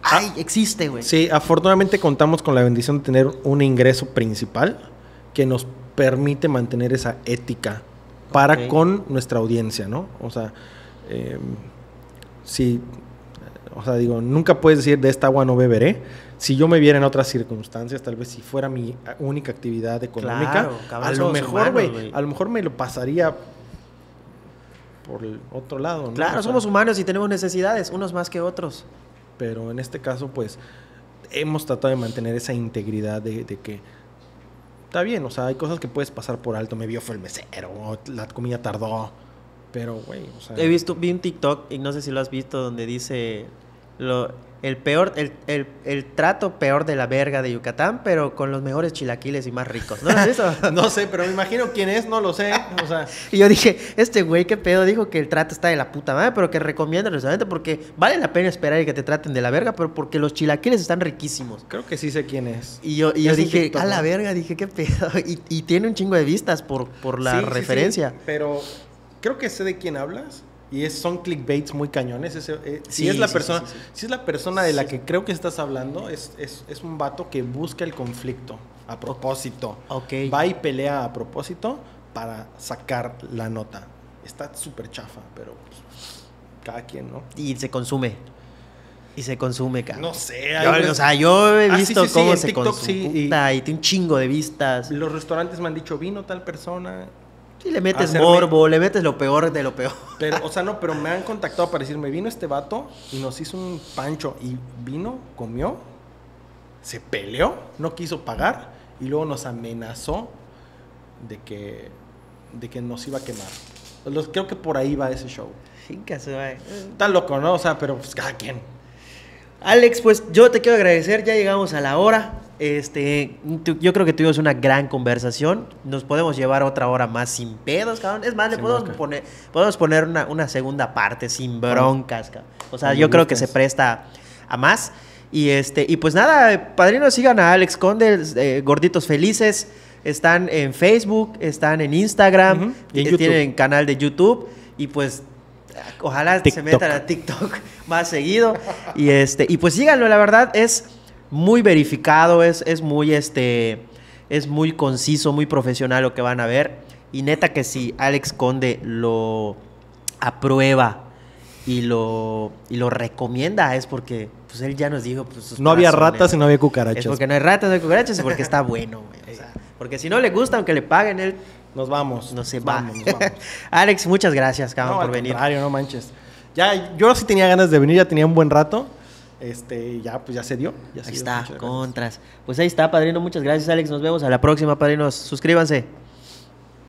Ay, ah, existe, güey.
Sí, afortunadamente contamos con la bendición de tener un ingreso principal que nos permite mantener esa ética para con nuestra audiencia, ¿no? O sea, eh, sí, o sea, digo, nunca puedes decir de esta agua no beberé. Si yo me viera en otras circunstancias, tal vez si fuera mi única actividad económica, a lo mejor, güey, a lo mejor me lo pasaría por el otro lado. ¿no?
Claro, somos humanos y tenemos necesidades, unos más que otros.
Pero en este caso, pues, hemos tratado de mantener esa integridad de, que está bien, o sea, hay cosas que puedes pasar por alto. Me vio fue el mesero, la comida tardó. Pero, güey, o sea.
He visto, vi un TikTok, y no sé si lo has visto, donde dice. Lo, el peor, el, el, el, trato peor de la verga de Yucatán, pero con los mejores chilaquiles y más ricos. ¿No eso? *laughs*
no sé, pero me imagino quién es, no lo sé. O sea.
y yo dije, este güey, qué pedo, dijo que el trato está de la puta madre, pero que recomienda el restaurante porque vale la pena esperar y que te traten de la verga, pero porque los chilaquiles están riquísimos.
Creo que sí sé quién es.
Y yo, y yo dije, a la verga, dije, qué pedo. *laughs* Y, y, tiene un chingo de vistas por, por la referencia. Sí,
pero creo que sé de quién hablas. Y es, son clickbaits muy cañones. Eh, si, es la persona, si es la persona de la que creo que estás hablando, es, es, es, un vato que busca el conflicto a propósito.
Okay.
Va y pelea a propósito para sacar la nota. Está súper chafa, pero pues, cada quien, ¿no?
Y se consume. Y se consume, cara.
No sé.
o sea, yo he ah, visto cómo se consume. y, y tiene un chingo de vistas.
Los restaurantes me han dicho, vino tal persona
Sí, le metes morbo, le metes lo peor de lo peor.
Pero, o sea, no, pero me han contactado para decirme, vino este vato y nos hizo un pancho y vino, comió, se peleó, no quiso pagar y luego nos amenazó de que, de que nos iba a quemar. Los, creo que por ahí va ese show. Está loco, ¿no? O sea, pero pues cada quien.
Alex, pues yo te quiero agradecer, ya llegamos a la hora. Este, yo creo que tuvimos una gran conversación. Nos podemos llevar otra hora más sin pedos, cabrón. Es más, le podemos poner, podemos poner una, segunda parte sin broncas, cabrón. O sea, yo creo que se presta a más. Y este, y pues nada, padrinos, sigan a Alex Conde, eh, Gorditos Felices. Están en Facebook, están en Instagram, y en tienen canal de YouTube. Y pues ojalá se metan a TikTok *laughs* más seguido. Y este, y pues síganlo, la verdad es muy verificado, es, es muy este. Es muy conciso, muy profesional lo que van a ver. Y neta que si Alex Conde lo aprueba y lo, y lo recomienda es porque pues él ya nos dijo pues,
no había ratas y no había cucarachas. Es
porque no hay ratas, no hay cucarachas y porque está bueno, porque si no le gusta, aunque le paguen, él
nos vamos.
No se va. *laughs* Alex, muchas gracias, cabrón, por venir.
no manches. Ya, yo sí tenía ganas de venir, ya tenía un buen rato. Este, ya, pues ya se dio. Ya
ahí está, contras. Pues ahí está, padrino. Muchas gracias, Alex. Nos vemos a la próxima, padrinos. Suscríbanse.